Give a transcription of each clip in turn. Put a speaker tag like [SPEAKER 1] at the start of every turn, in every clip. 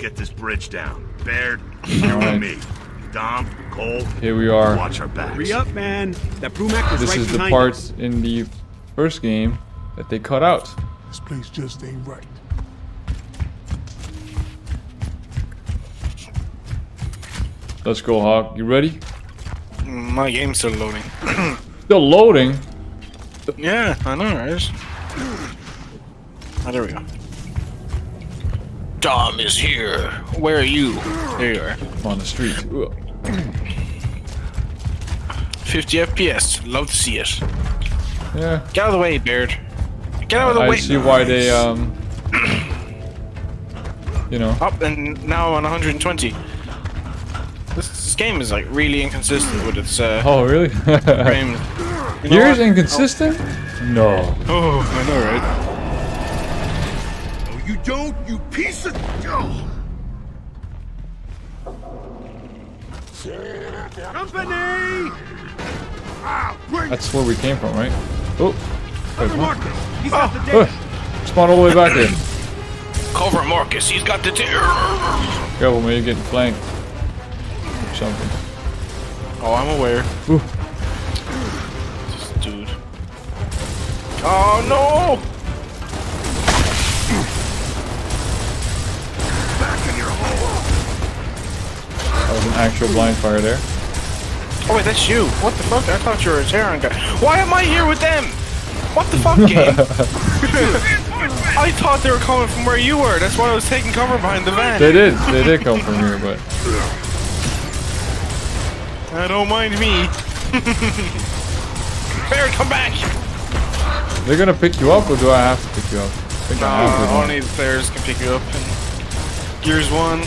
[SPEAKER 1] get this bridge down. Baird, you
[SPEAKER 2] Alright.
[SPEAKER 1] and me. Dom, Cole,
[SPEAKER 2] Here we are.
[SPEAKER 1] watch our backs.
[SPEAKER 3] Hurry up, man. That Brumak was
[SPEAKER 2] This
[SPEAKER 3] right
[SPEAKER 2] is the
[SPEAKER 3] behind
[SPEAKER 2] part
[SPEAKER 3] us.
[SPEAKER 2] in the first game that they cut out.
[SPEAKER 4] This place just ain't right.
[SPEAKER 2] Let's go, Hawk. You ready?
[SPEAKER 5] My game's still loading.
[SPEAKER 2] Still loading.
[SPEAKER 5] yeah, I know, right? Oh, there we go. Dom is here. Where are you? There you are.
[SPEAKER 2] I'm on the street.
[SPEAKER 5] 50 FPS. Love to see it.
[SPEAKER 2] Yeah.
[SPEAKER 5] Get out of the way, Baird. Get out of the
[SPEAKER 2] I
[SPEAKER 5] way.
[SPEAKER 2] see why they um. You know.
[SPEAKER 5] Up and now on 120. This, this game is like really inconsistent with its uh,
[SPEAKER 2] Oh really?
[SPEAKER 5] frame. You know
[SPEAKER 2] Yours
[SPEAKER 5] what?
[SPEAKER 2] inconsistent? No.
[SPEAKER 5] Oh, I know, right?
[SPEAKER 1] No, you don't, you piece of... Oh.
[SPEAKER 3] Company!
[SPEAKER 2] Ah, That's where we came from, right? Oh. Wait, what?
[SPEAKER 3] Marcus, he's got the ah,
[SPEAKER 2] Oh.
[SPEAKER 3] data.
[SPEAKER 2] Spawn all the way back in.
[SPEAKER 5] Cover Marcus. He's got the. T-
[SPEAKER 2] Careful, man, you're getting flanked. Something.
[SPEAKER 5] oh, I'm aware.
[SPEAKER 2] Ooh.
[SPEAKER 5] This dude. Oh no!
[SPEAKER 2] That was an actual blind fire there.
[SPEAKER 5] Oh wait, that's you. What the fuck? I thought you were a Theron guy. Why am I here with them? What the fuck, game? I thought they were coming from where you were. That's why I was taking cover behind the van.
[SPEAKER 2] They did. They did come from here, but
[SPEAKER 5] Uh, don't mind me. Barrett, come back!
[SPEAKER 2] they're gonna pick you up, or do I have to pick you up? I I to,
[SPEAKER 5] Uh, only the players can pick you up. And Gears 1.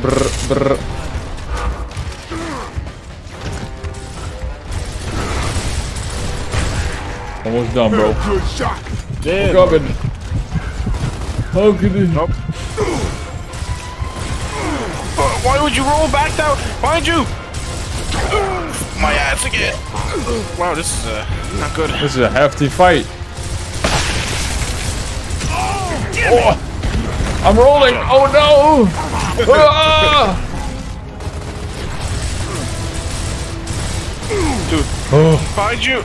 [SPEAKER 2] Brr, brr. Almost done, bro.
[SPEAKER 4] Good shot.
[SPEAKER 5] Dead.
[SPEAKER 2] Coming. How could it?
[SPEAKER 5] Nope. Why would you roll back down? Behind you! My ass again. Wow, this is uh, not good.
[SPEAKER 2] This is a hefty fight. Oh, I'm rolling. Oh no! Ah!
[SPEAKER 5] Dude,
[SPEAKER 2] Oh,
[SPEAKER 5] behind you!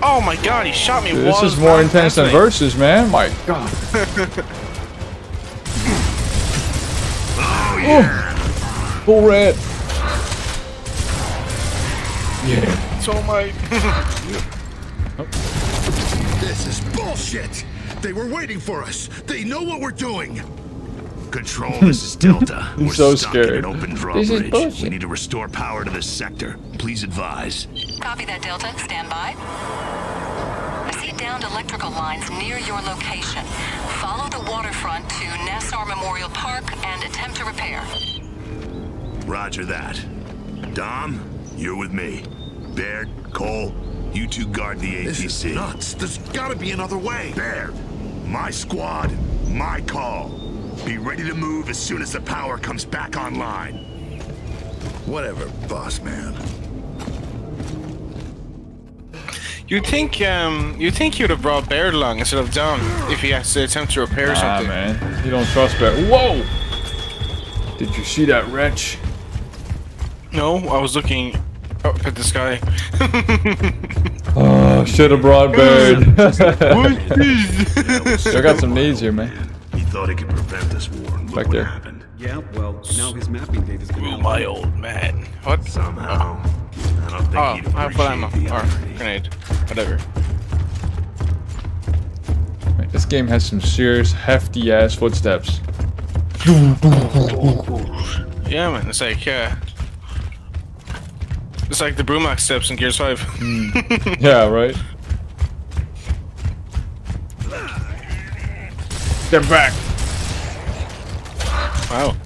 [SPEAKER 5] Oh my god, he shot me
[SPEAKER 2] this is
[SPEAKER 5] I was
[SPEAKER 2] more intense than versus, man. My God. oh, yeah. Full red. Yeah.
[SPEAKER 5] So my.
[SPEAKER 1] This is bullshit! They were waiting for us. They know what we're doing. Control, this is Delta. We're
[SPEAKER 2] so
[SPEAKER 1] stuck in an open drawbridge. We need to restore power to this sector. Please advise.
[SPEAKER 6] Copy that, Delta. Stand by. I see downed electrical lines near your location. Follow the waterfront to Nassau Memorial Park and attempt to repair.
[SPEAKER 1] Roger that. Dom, you're with me. Baird, Cole, you two guard the APC.
[SPEAKER 7] This is nuts. There's gotta be another way.
[SPEAKER 1] Baird, my squad, my call. Be ready to move as soon as the power comes back online.
[SPEAKER 7] Whatever, boss man.
[SPEAKER 5] You think um you think you'd have brought Baird along instead of Dom if he has to attempt to repair
[SPEAKER 2] Ah,
[SPEAKER 5] something?
[SPEAKER 2] man. You don't trust Bear. Whoa! Did you see that wretch?
[SPEAKER 5] No, I was looking up at the sky.
[SPEAKER 2] Oh, should have brought Bird. I got some needs here, man.
[SPEAKER 1] He thought he could prevent this war. and Look
[SPEAKER 2] Back
[SPEAKER 1] what
[SPEAKER 2] there.
[SPEAKER 1] happened.
[SPEAKER 3] Yeah, well, now his mapping data's gonna
[SPEAKER 5] Oh,
[SPEAKER 3] help.
[SPEAKER 5] my old man. What?
[SPEAKER 1] Somehow. I don't think
[SPEAKER 5] Oh,
[SPEAKER 1] he'd
[SPEAKER 5] I put ammo.
[SPEAKER 1] appreciate the
[SPEAKER 5] Or grenade. Whatever.
[SPEAKER 2] This game has some serious hefty ass footsteps.
[SPEAKER 5] Yeah, man. It's like uh, it's like the Brumak steps in Gears Five.
[SPEAKER 2] Yeah, right? They're back.
[SPEAKER 5] wow.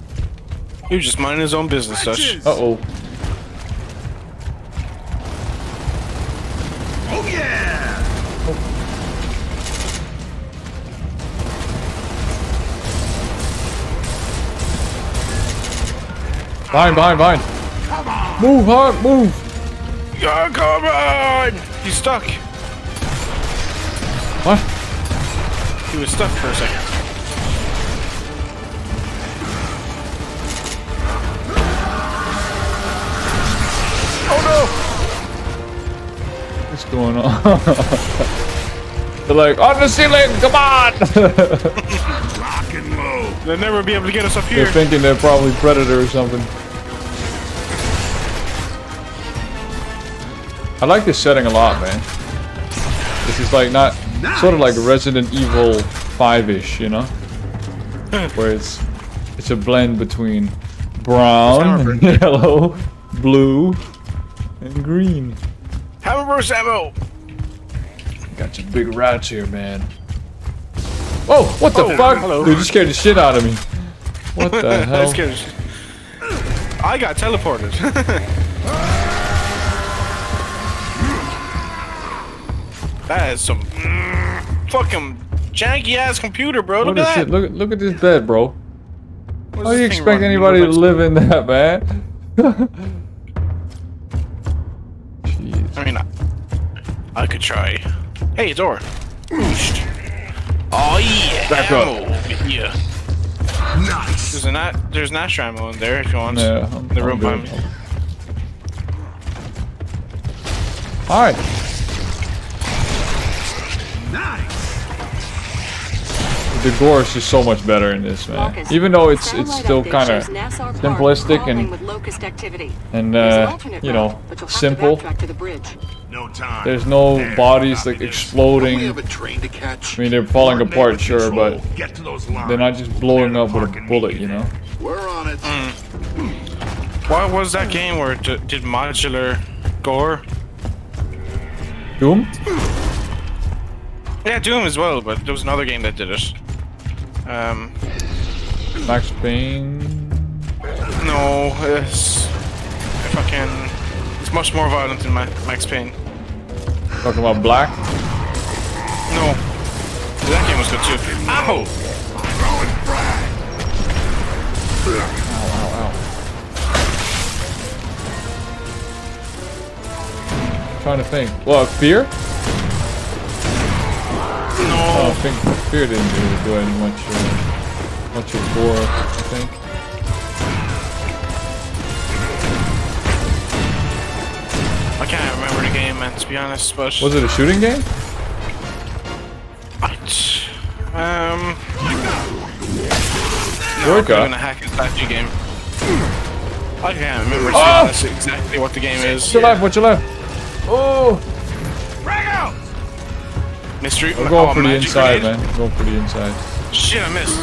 [SPEAKER 5] He was just minding his own business, Dutch.
[SPEAKER 2] Uh oh.
[SPEAKER 1] Oh yeah!
[SPEAKER 2] Behind, behind, behind. Move, Hawk, move!
[SPEAKER 5] You're coming! He's stuck.
[SPEAKER 2] What?
[SPEAKER 5] He was stuck for a second. Oh no!
[SPEAKER 2] What's going on? They're like, on the ceiling, come on!
[SPEAKER 5] They'll never be able to get us up here.
[SPEAKER 2] They're thinking they're probably Predator or something. I like this setting a lot, man. This is like not sort of like Resident Evil 5-ish, you know? Hmm. Where it's it's a blend between brown and yellow, blue, and green.
[SPEAKER 5] Hammer Hammerburst ammo.
[SPEAKER 2] Got some big rats here, man. Whoa, what the
[SPEAKER 5] Oh,
[SPEAKER 2] fuck?
[SPEAKER 5] hello.
[SPEAKER 2] Dude, you scared the shit out of me. What the hell?
[SPEAKER 5] scared the shit- I got teleported. that is some mm, fucking janky ass computer, bro. Look
[SPEAKER 2] What is
[SPEAKER 5] at
[SPEAKER 2] shit?
[SPEAKER 5] that.
[SPEAKER 2] Look, look at this bed, bro.
[SPEAKER 5] What's
[SPEAKER 2] How do you expect anybody to live in that, man? Jeez.
[SPEAKER 5] I mean, I, I could try. Hey, door. Boost. Oh yeah.
[SPEAKER 2] Back up.
[SPEAKER 5] ammo. Yeah.
[SPEAKER 1] Nice.
[SPEAKER 5] There's a nat. There's Nash ammo in there if you want.
[SPEAKER 2] Yeah, I'm,
[SPEAKER 5] the
[SPEAKER 2] I'm
[SPEAKER 5] room
[SPEAKER 2] good.
[SPEAKER 5] behind me.
[SPEAKER 2] Alright,
[SPEAKER 1] Nice.
[SPEAKER 2] The gore is just so much better in this, man.
[SPEAKER 6] Marcus,
[SPEAKER 2] Even though it's it's still kind of
[SPEAKER 6] shows Nassau Park
[SPEAKER 2] simplistic and
[SPEAKER 6] with locust activity.
[SPEAKER 2] and uh, you know
[SPEAKER 6] but you'll to
[SPEAKER 2] simple.
[SPEAKER 6] to the.
[SPEAKER 1] No time.
[SPEAKER 2] There's no
[SPEAKER 1] There,
[SPEAKER 2] bodies like
[SPEAKER 1] this.
[SPEAKER 7] We
[SPEAKER 2] exploding.
[SPEAKER 7] have a train to catch.
[SPEAKER 2] I mean, they're falling
[SPEAKER 1] Coordinate
[SPEAKER 2] apart, sure,
[SPEAKER 1] control.
[SPEAKER 2] but
[SPEAKER 1] Get to those lines.
[SPEAKER 2] they're not just blowing
[SPEAKER 1] Clear
[SPEAKER 2] up with a bullet, you know.
[SPEAKER 7] We're on it.
[SPEAKER 5] What was that game where it did modular gore?
[SPEAKER 2] Doom?
[SPEAKER 5] Yeah, Doom as well, but there was another game that did it. Um,
[SPEAKER 2] Max Payne?
[SPEAKER 5] no, it's fucking. It's much more violent than Max Payne.
[SPEAKER 2] Talking about Black?
[SPEAKER 5] No, that game was good too. Ow!
[SPEAKER 2] trying to think. Well, Fear?
[SPEAKER 5] No,
[SPEAKER 2] Oh, I think Fear didn't really do any much, uh, much of gore, I think.
[SPEAKER 5] I can't remember the game, man. To be honest, but
[SPEAKER 2] Was it a shooting game?
[SPEAKER 5] it? Um, no, it could have been
[SPEAKER 2] Yorka?
[SPEAKER 5] a hack and slash game. I can't remember to honest exactly what the game is.
[SPEAKER 2] What's your life? What's your life? Oh!
[SPEAKER 5] Mystery.
[SPEAKER 2] I'm oh, going
[SPEAKER 5] oh,
[SPEAKER 2] for the
[SPEAKER 5] magic
[SPEAKER 2] inside,
[SPEAKER 5] grenade?
[SPEAKER 2] man. I'm going for the inside.
[SPEAKER 5] Shit, I missed.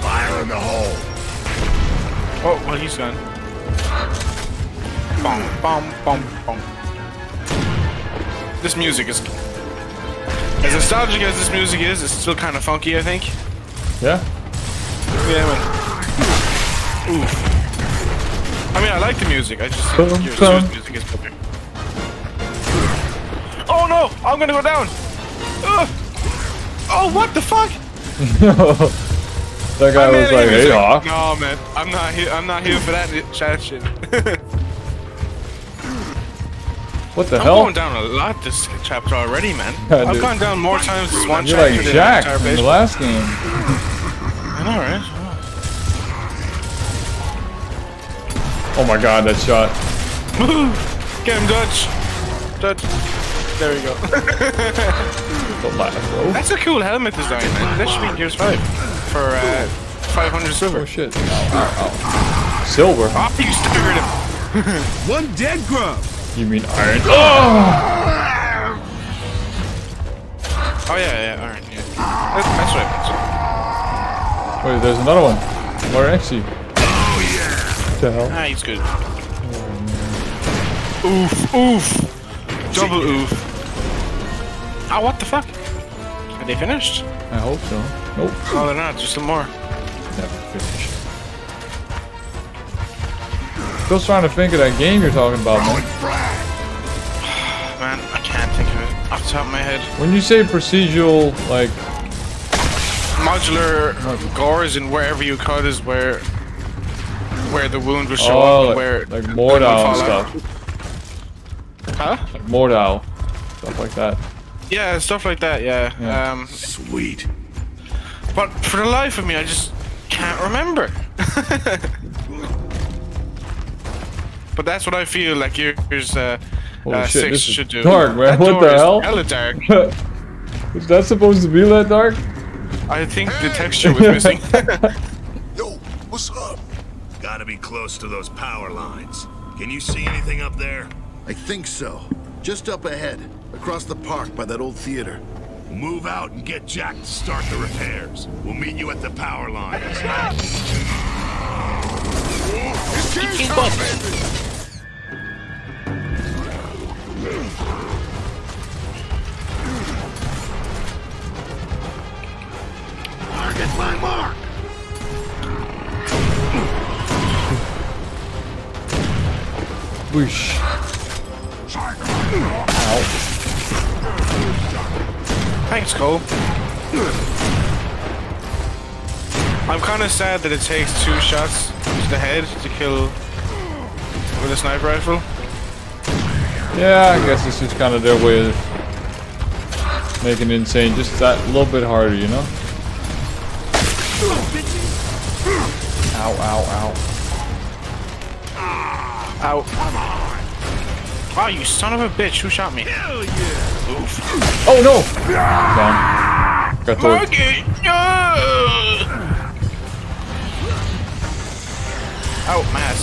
[SPEAKER 1] Fire in the hole.
[SPEAKER 5] Oh, well, he's gone. Bum, bum, bum, bum. This music is. As nostalgic as this music is, it's still kind of funky, I think.
[SPEAKER 2] Yeah?
[SPEAKER 5] Yeah, man. Oof. I mean, I like the music, I just
[SPEAKER 2] Bum,
[SPEAKER 5] think your
[SPEAKER 2] bum.
[SPEAKER 5] Music is better. Oh no! I'm gonna go down! Ugh. Oh, what the fuck?
[SPEAKER 2] that guy
[SPEAKER 5] I'm
[SPEAKER 2] was like,
[SPEAKER 5] it.
[SPEAKER 2] hey,
[SPEAKER 5] He's
[SPEAKER 2] Hawk.
[SPEAKER 5] No, man, I'm not here. I'm not here for that chat shit.
[SPEAKER 2] What the
[SPEAKER 5] I'm
[SPEAKER 2] hell?
[SPEAKER 5] going down a lot this chapter already, man.
[SPEAKER 2] Yeah,
[SPEAKER 5] I've
[SPEAKER 2] dude.
[SPEAKER 5] gone down more times this one
[SPEAKER 2] You're
[SPEAKER 5] chapter
[SPEAKER 2] like
[SPEAKER 5] than
[SPEAKER 2] Jack
[SPEAKER 5] the entire
[SPEAKER 2] from the
[SPEAKER 5] base.
[SPEAKER 2] last game.
[SPEAKER 5] I know, right?
[SPEAKER 2] Oh my god, that shot.
[SPEAKER 5] Get him, Dutch. Dutch. There we go.
[SPEAKER 2] Don't laugh, bro.
[SPEAKER 5] That's a cool helmet design, man. That should be in Gears 5 for uh, 500
[SPEAKER 2] Oh shit. Ow, ow, ow. Silver?
[SPEAKER 5] Oh, you staggered him.
[SPEAKER 3] One dead grub.
[SPEAKER 2] You mean iron? Oh!
[SPEAKER 5] Oh yeah, yeah, alright, yeah. That's, that's what I meant.
[SPEAKER 2] Wait, there's another one. Right next to you. What the hell?
[SPEAKER 5] Ah, he's good. Oof, oof. Double oof. Ah, what the fuck? Are they finished?
[SPEAKER 2] I hope so. Nope.
[SPEAKER 5] No, they're not. Just some more.
[SPEAKER 2] Never finished. Still trying to think of that game you're talking about, man.
[SPEAKER 5] Man, I can't think of it off the top of my head.
[SPEAKER 2] When you say procedural, like,
[SPEAKER 5] Modular gores and wherever you cut is where where the wound will show
[SPEAKER 2] oh,
[SPEAKER 5] up
[SPEAKER 2] like,
[SPEAKER 5] where
[SPEAKER 2] like Mordhau and
[SPEAKER 5] fall out.
[SPEAKER 2] stuff.
[SPEAKER 5] Huh?
[SPEAKER 2] Like Mordhau. Stuff like that.
[SPEAKER 5] Yeah, stuff like that. Yeah.
[SPEAKER 2] Yeah.
[SPEAKER 5] Um,
[SPEAKER 1] Sweet.
[SPEAKER 5] but for the life of me, I just can't remember. but that's what I feel like yours uh,
[SPEAKER 2] Holy
[SPEAKER 5] uh,
[SPEAKER 2] shit,
[SPEAKER 5] six
[SPEAKER 2] this is
[SPEAKER 5] should do.
[SPEAKER 2] dark, man.
[SPEAKER 5] That
[SPEAKER 2] What
[SPEAKER 5] door
[SPEAKER 2] the
[SPEAKER 5] is
[SPEAKER 2] hell?
[SPEAKER 5] Hella dark.
[SPEAKER 2] Is that supposed to be that dark?
[SPEAKER 5] I think the texture was missing.
[SPEAKER 7] Yo, what's up?
[SPEAKER 1] Gotta be close to those power lines. Can you see anything up there?
[SPEAKER 7] I think so. Just up ahead, across the park by that old theater.
[SPEAKER 1] Move out and get Jack to start the repairs. We'll meet you at the power lines.
[SPEAKER 7] Target my mark!
[SPEAKER 2] Whoosh.
[SPEAKER 5] Thanks, Cole. I'm kind of sad that it takes two shots to the head to kill with a sniper rifle.
[SPEAKER 2] Yeah, I guess this is kind of their way of making it insane just that little bit harder, you know? Ow, ow, ow.
[SPEAKER 5] Ow. Oh, you son of a bitch. Who shot me?
[SPEAKER 2] Oh no! Down. Got torqued.
[SPEAKER 5] Okay. Ow, my ass.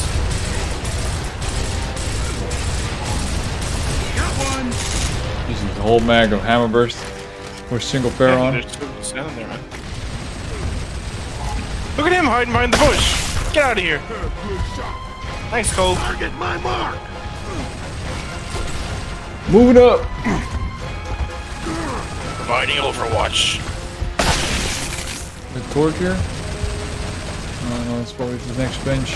[SPEAKER 2] This is the whole mag of Hammerburst. Or single barrel on.
[SPEAKER 5] There's two standing there, man. Look at him hiding behind the bush. Get out of here. Thanks, Cole.
[SPEAKER 7] Target my mark!
[SPEAKER 2] Moving up!
[SPEAKER 5] Providing Overwatch.
[SPEAKER 2] The torque here? Oh no, it's probably the next bench.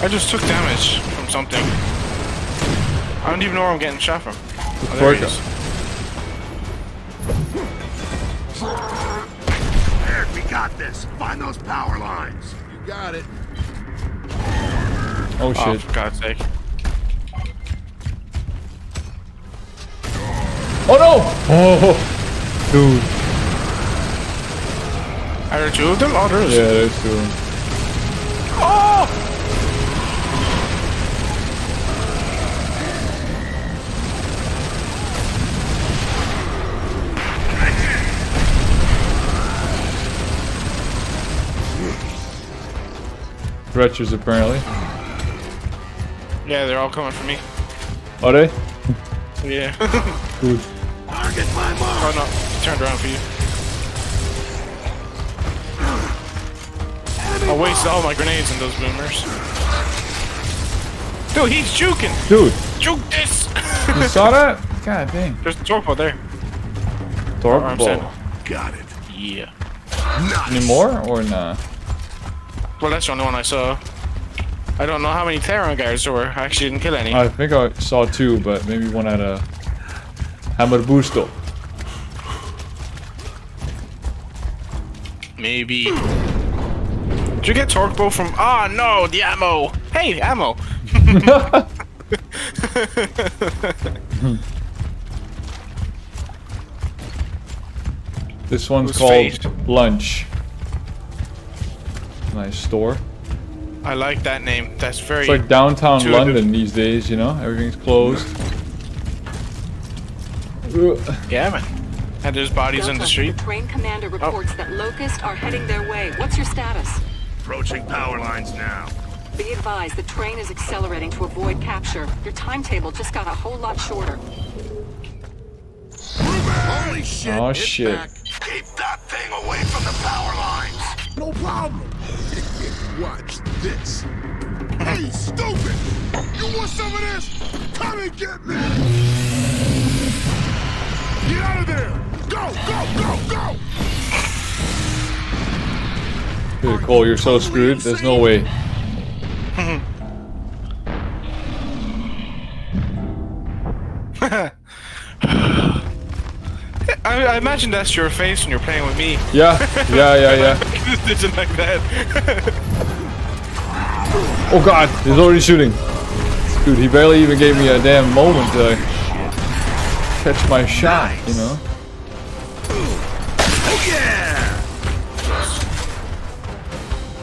[SPEAKER 5] I just took damage from something. I don't even know where I'm getting shot from.
[SPEAKER 2] The
[SPEAKER 5] Oh, there he
[SPEAKER 7] There, we got this. Find those power lines. You got it.
[SPEAKER 2] Oh
[SPEAKER 5] Oh,
[SPEAKER 2] shit.
[SPEAKER 5] for God's sake.
[SPEAKER 2] Oh no! Oh! Dude.
[SPEAKER 5] Are there two of them? Oh, there is.
[SPEAKER 2] Yeah, there's two. of 'em.
[SPEAKER 5] Oh!
[SPEAKER 2] Retchers apparently.
[SPEAKER 5] Yeah, they're all coming for me.
[SPEAKER 2] Are they?
[SPEAKER 5] Yeah.
[SPEAKER 2] Good.
[SPEAKER 7] Target my mark!
[SPEAKER 5] oh no, he turned around for you. I wasted all my grenades in those boomers. Dude, he's juking!
[SPEAKER 2] Dude,
[SPEAKER 5] Juke this!
[SPEAKER 2] you saw that? God dang.
[SPEAKER 5] There's a torpedo there.
[SPEAKER 2] Torque
[SPEAKER 5] I'm
[SPEAKER 2] ball.
[SPEAKER 5] saying.
[SPEAKER 7] Got it.
[SPEAKER 5] Yeah.
[SPEAKER 2] Any more or nah?
[SPEAKER 5] Well, that's the only one I saw. I don't know how many Theron guys there were. I actually didn't kill any.
[SPEAKER 2] I think I saw two, but maybe one had a hammer busto.
[SPEAKER 5] Maybe. Did you get torque bow from? Ah, no, the ammo. Hey, ammo.
[SPEAKER 2] This one's
[SPEAKER 5] Who's
[SPEAKER 2] called
[SPEAKER 5] phased?
[SPEAKER 2] Lunch. Nice store.
[SPEAKER 5] I like that name. That's very.
[SPEAKER 2] It's like downtown
[SPEAKER 5] Intuitive.
[SPEAKER 2] London these days, you know? Everything's closed. Ugh.
[SPEAKER 5] yeah, man. And there's bodies in the street.
[SPEAKER 6] The train commander oh. reports that Locust are heading their way. What's your status?
[SPEAKER 1] Approaching power lines now.
[SPEAKER 6] Be advised, the train is accelerating to avoid capture. Your timetable just got a whole lot shorter.
[SPEAKER 7] Holy shit.
[SPEAKER 2] Oh,
[SPEAKER 7] it's
[SPEAKER 2] shit.
[SPEAKER 7] back.
[SPEAKER 1] Keep that thing away from the power lines.
[SPEAKER 7] No problem. Watch this. Hey, stupid! You want some of this? Come and get me! Get out of there! Go, go, go, go!
[SPEAKER 2] Dude, Cole, you're so screwed. There's no way.
[SPEAKER 5] I, I imagine that's your face when you're playing with me.
[SPEAKER 2] Yeah, yeah, yeah, yeah.
[SPEAKER 5] It's like that.
[SPEAKER 2] Oh god, he's already shooting. Dude, he barely even gave me a damn moment to catch my shot, you know?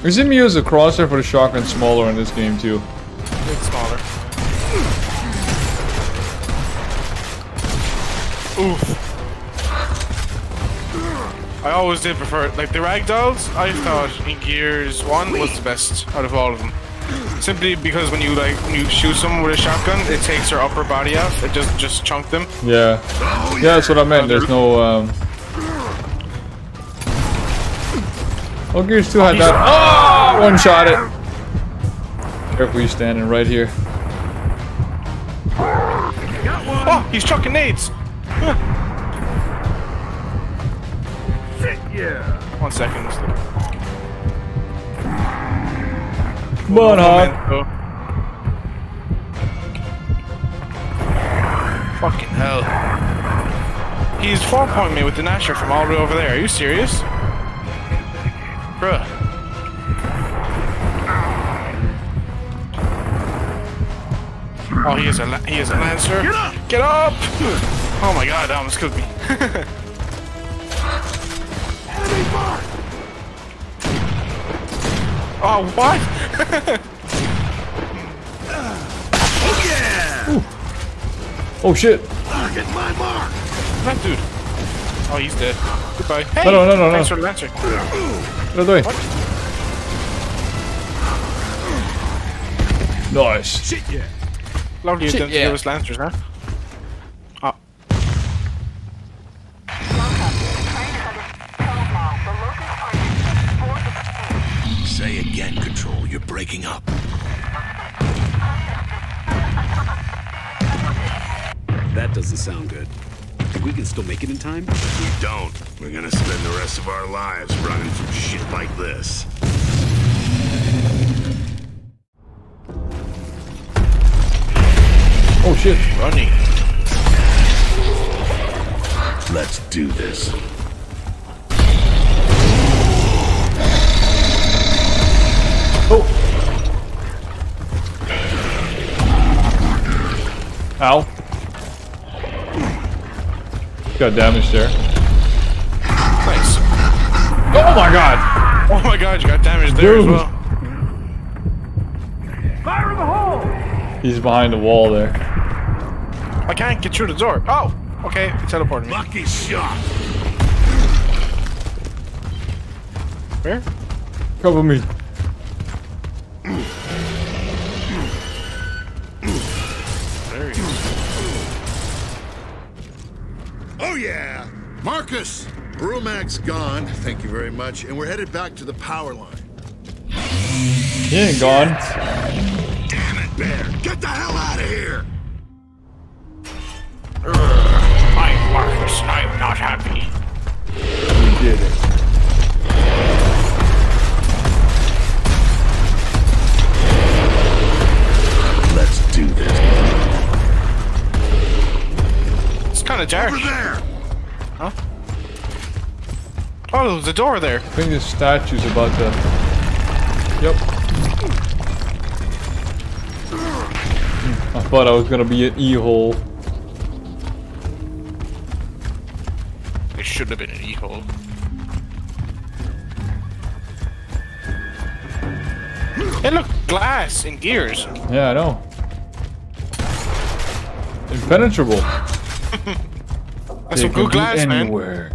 [SPEAKER 2] Is it me as a crosshair for the shotgun smaller in this game too?
[SPEAKER 5] It's smaller. Oof. I always did prefer it. Like the ragdolls, I thought in Gears 1 was the best out of all of them. Simply because when you like when you shoot someone with a shotgun, it takes their upper body off. It just just chunk them.
[SPEAKER 2] Yeah. Yeah, that's what I meant. There's no um Oh Gears 2 had that. Oh one shot it. Careful you standing right here.
[SPEAKER 5] Oh, he's chucking nades. Yeah. One second.
[SPEAKER 2] But huh?
[SPEAKER 5] Memento. Fucking hell. He's four point me with the Gnasher from all the way over there. Are you serious? Bruh. Oh, he is a he is a lancer. Get up! Get up! Oh my god, that almost killed me. oh, what?
[SPEAKER 2] Oh yeah! oh shit.
[SPEAKER 7] Target my mark.
[SPEAKER 5] That dude. Oh, he's dead. Goodbye. Hey,
[SPEAKER 2] No, no, no, no,
[SPEAKER 5] thanks
[SPEAKER 2] no.
[SPEAKER 5] for the lancer.
[SPEAKER 2] Get out of the way. Nice.
[SPEAKER 3] Shit, yeah.
[SPEAKER 5] Lovely of
[SPEAKER 2] Shit,
[SPEAKER 5] them to
[SPEAKER 2] yeah.
[SPEAKER 5] give us lancers, huh?
[SPEAKER 3] Make it in time?
[SPEAKER 1] We don't. We're gonna spend the rest of our lives running from shit like this.
[SPEAKER 2] Oh shit.
[SPEAKER 5] running.
[SPEAKER 1] Let's do this.
[SPEAKER 2] Oh. Ow. Got damage there.
[SPEAKER 5] Nice.
[SPEAKER 2] Oh my god!
[SPEAKER 5] Oh my god, you got damage there as
[SPEAKER 2] Dude.
[SPEAKER 5] well.
[SPEAKER 2] He's behind the wall there.
[SPEAKER 5] I can't get through the door. Oh, okay, he teleported me.
[SPEAKER 1] Lucky shot.
[SPEAKER 5] Where?
[SPEAKER 2] Cover me.
[SPEAKER 7] Oh yeah. Marcus, Brumak's gone. Thank you very much. And we're headed back to the power line.
[SPEAKER 2] He ain't gone.
[SPEAKER 7] Damn it, Bear! Get the hell out of here!
[SPEAKER 5] I'm Marcus. I'm not happy.
[SPEAKER 7] You did it.
[SPEAKER 1] Let's do this.
[SPEAKER 5] Kind of dark.
[SPEAKER 7] Over there! Huh?
[SPEAKER 5] Oh, there's a door there.
[SPEAKER 2] I think this statue's about to. Yep. I thought I was gonna be an e-hole.
[SPEAKER 5] It should have been an e-hole. Hey, look, glass and gears.
[SPEAKER 2] Yeah, I know. Impenetrable.
[SPEAKER 5] That's some
[SPEAKER 2] They could
[SPEAKER 5] good
[SPEAKER 2] be
[SPEAKER 5] glass, man.
[SPEAKER 2] anywhere.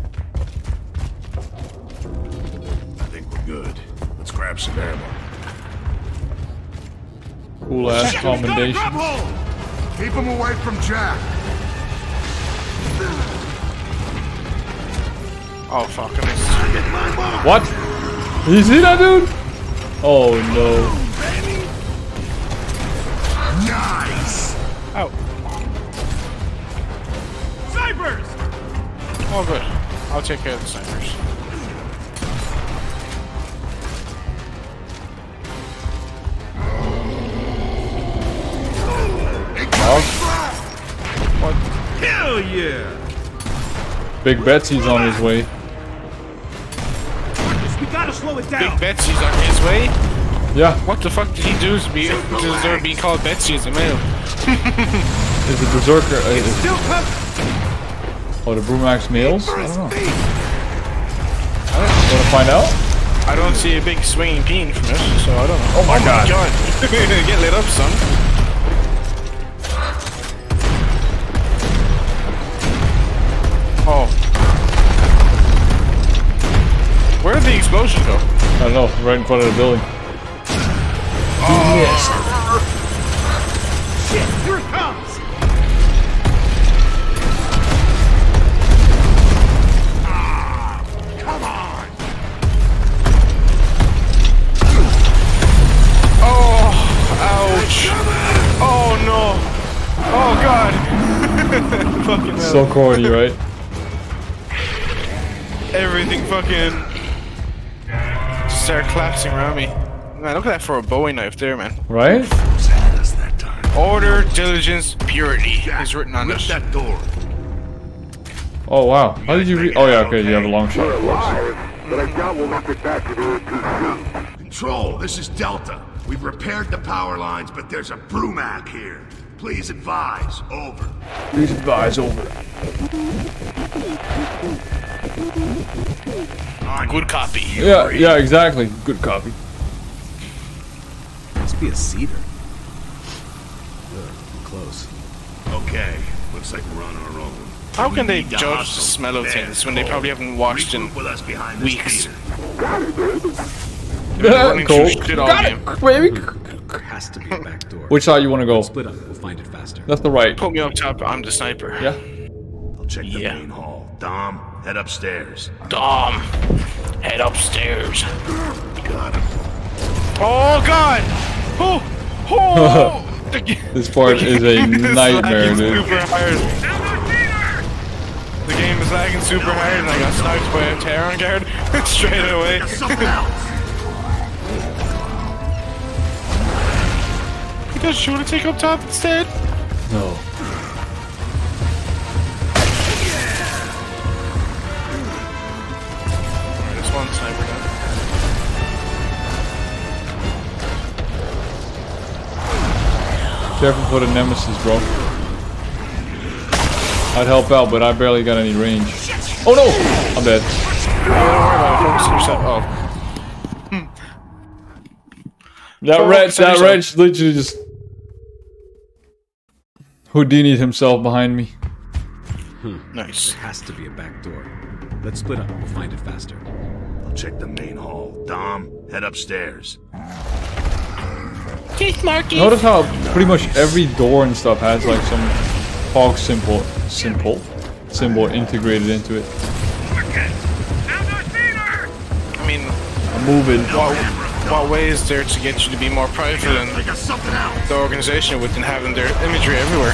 [SPEAKER 1] I think we're good. Let's grab some ammo.
[SPEAKER 2] Cool ass commendation.
[SPEAKER 7] Keep him away from Jack.
[SPEAKER 5] Oh fuck, I missed.
[SPEAKER 7] Get my mark!
[SPEAKER 2] What? You see that dude? Oh no.
[SPEAKER 5] Oh, good. I'll take care of the snipers. What?
[SPEAKER 3] Hell yeah!
[SPEAKER 2] Big Betsy's on his way.
[SPEAKER 3] We gotta slow it down.
[SPEAKER 5] Big Betsy's on his way?
[SPEAKER 2] Yeah,
[SPEAKER 5] What the fuck did he do to be to deserve being called Betsy as a male?
[SPEAKER 2] is the Berserker. Uh, is,
[SPEAKER 3] Still coming.
[SPEAKER 2] Oh, the Brumaks males? I don't know. Wanna find out?
[SPEAKER 5] I don't see a big swinging peen from this, so I don't know.
[SPEAKER 2] Oh my oh God.
[SPEAKER 5] Get lit up, son. Oh. Where did the explosion go?
[SPEAKER 2] I don't know, right in front of the building.
[SPEAKER 5] Oh. Shit, fucking hell.
[SPEAKER 2] So corny, right?
[SPEAKER 5] Everything fucking just start collapsing around me. Man, look at that for a Bowie knife there, man.
[SPEAKER 2] Right?
[SPEAKER 1] Had us that time.
[SPEAKER 5] Order, diligence, purity is written on
[SPEAKER 1] Rip
[SPEAKER 5] it.
[SPEAKER 1] that door.
[SPEAKER 2] Oh wow. How did you re- Oh yeah, okay, you have a long shot, of course.
[SPEAKER 7] But I doubt we'll make it back to the too soon.
[SPEAKER 1] Control, this is Delta. We've repaired the power lines, but there's a Brumak here. Please advise. Over.
[SPEAKER 2] Please advise over.
[SPEAKER 5] Good copy.
[SPEAKER 2] Yeah, yeah, exactly. Good copy.
[SPEAKER 3] Must be a cedar. Ugh, close.
[SPEAKER 1] Okay. Looks like we're on our own.
[SPEAKER 5] How can they judge the smell of things when they probably haven't watched in
[SPEAKER 1] with us behind this
[SPEAKER 5] weeks?
[SPEAKER 1] theater.
[SPEAKER 5] running
[SPEAKER 2] Cool.
[SPEAKER 5] through shit all
[SPEAKER 2] Got it, baby.
[SPEAKER 3] There has to be a back door.
[SPEAKER 2] Which side you want to go?
[SPEAKER 3] Split up. We'll find it faster.
[SPEAKER 2] That's the right.
[SPEAKER 5] Put me up top, I'm the sniper.
[SPEAKER 2] Yeah.
[SPEAKER 1] I'll check the
[SPEAKER 5] Yeah.
[SPEAKER 1] main hall. Dom, head upstairs.
[SPEAKER 5] Dom, head upstairs.
[SPEAKER 1] Got him.
[SPEAKER 5] Oh god! Oh! Oh!
[SPEAKER 2] This part is a
[SPEAKER 5] It's
[SPEAKER 2] nightmare,
[SPEAKER 5] lagging
[SPEAKER 2] dude.
[SPEAKER 5] Super hard. The game is lagging super hard, and I got sniped by a Theron guard straight away.
[SPEAKER 1] Else.
[SPEAKER 5] You want to take up top instead?
[SPEAKER 2] No.
[SPEAKER 5] Alright, one sniper down.
[SPEAKER 2] Careful for the nemesis, bro. I'd help out, but I barely got any range. Oh no! I'm dead.
[SPEAKER 5] Don't worry about it, focus on yourself. Oh.
[SPEAKER 2] That
[SPEAKER 5] Focus
[SPEAKER 2] wretch, that wretch literally just Houdini'd himself behind me. Hmm.
[SPEAKER 5] Nice.
[SPEAKER 3] There has to be a back door. Let's split up. We'll find it faster.
[SPEAKER 1] I'll check the main hall. Dom, head upstairs.
[SPEAKER 2] Notice how pretty much every door and stuff has like some fog symbol, symbol, symbol integrated into it.
[SPEAKER 5] I mean,
[SPEAKER 2] I'm moving.
[SPEAKER 5] what, what way is there to get you to be more prideful in
[SPEAKER 1] I got something else.
[SPEAKER 5] The organization within having their imagery everywhere?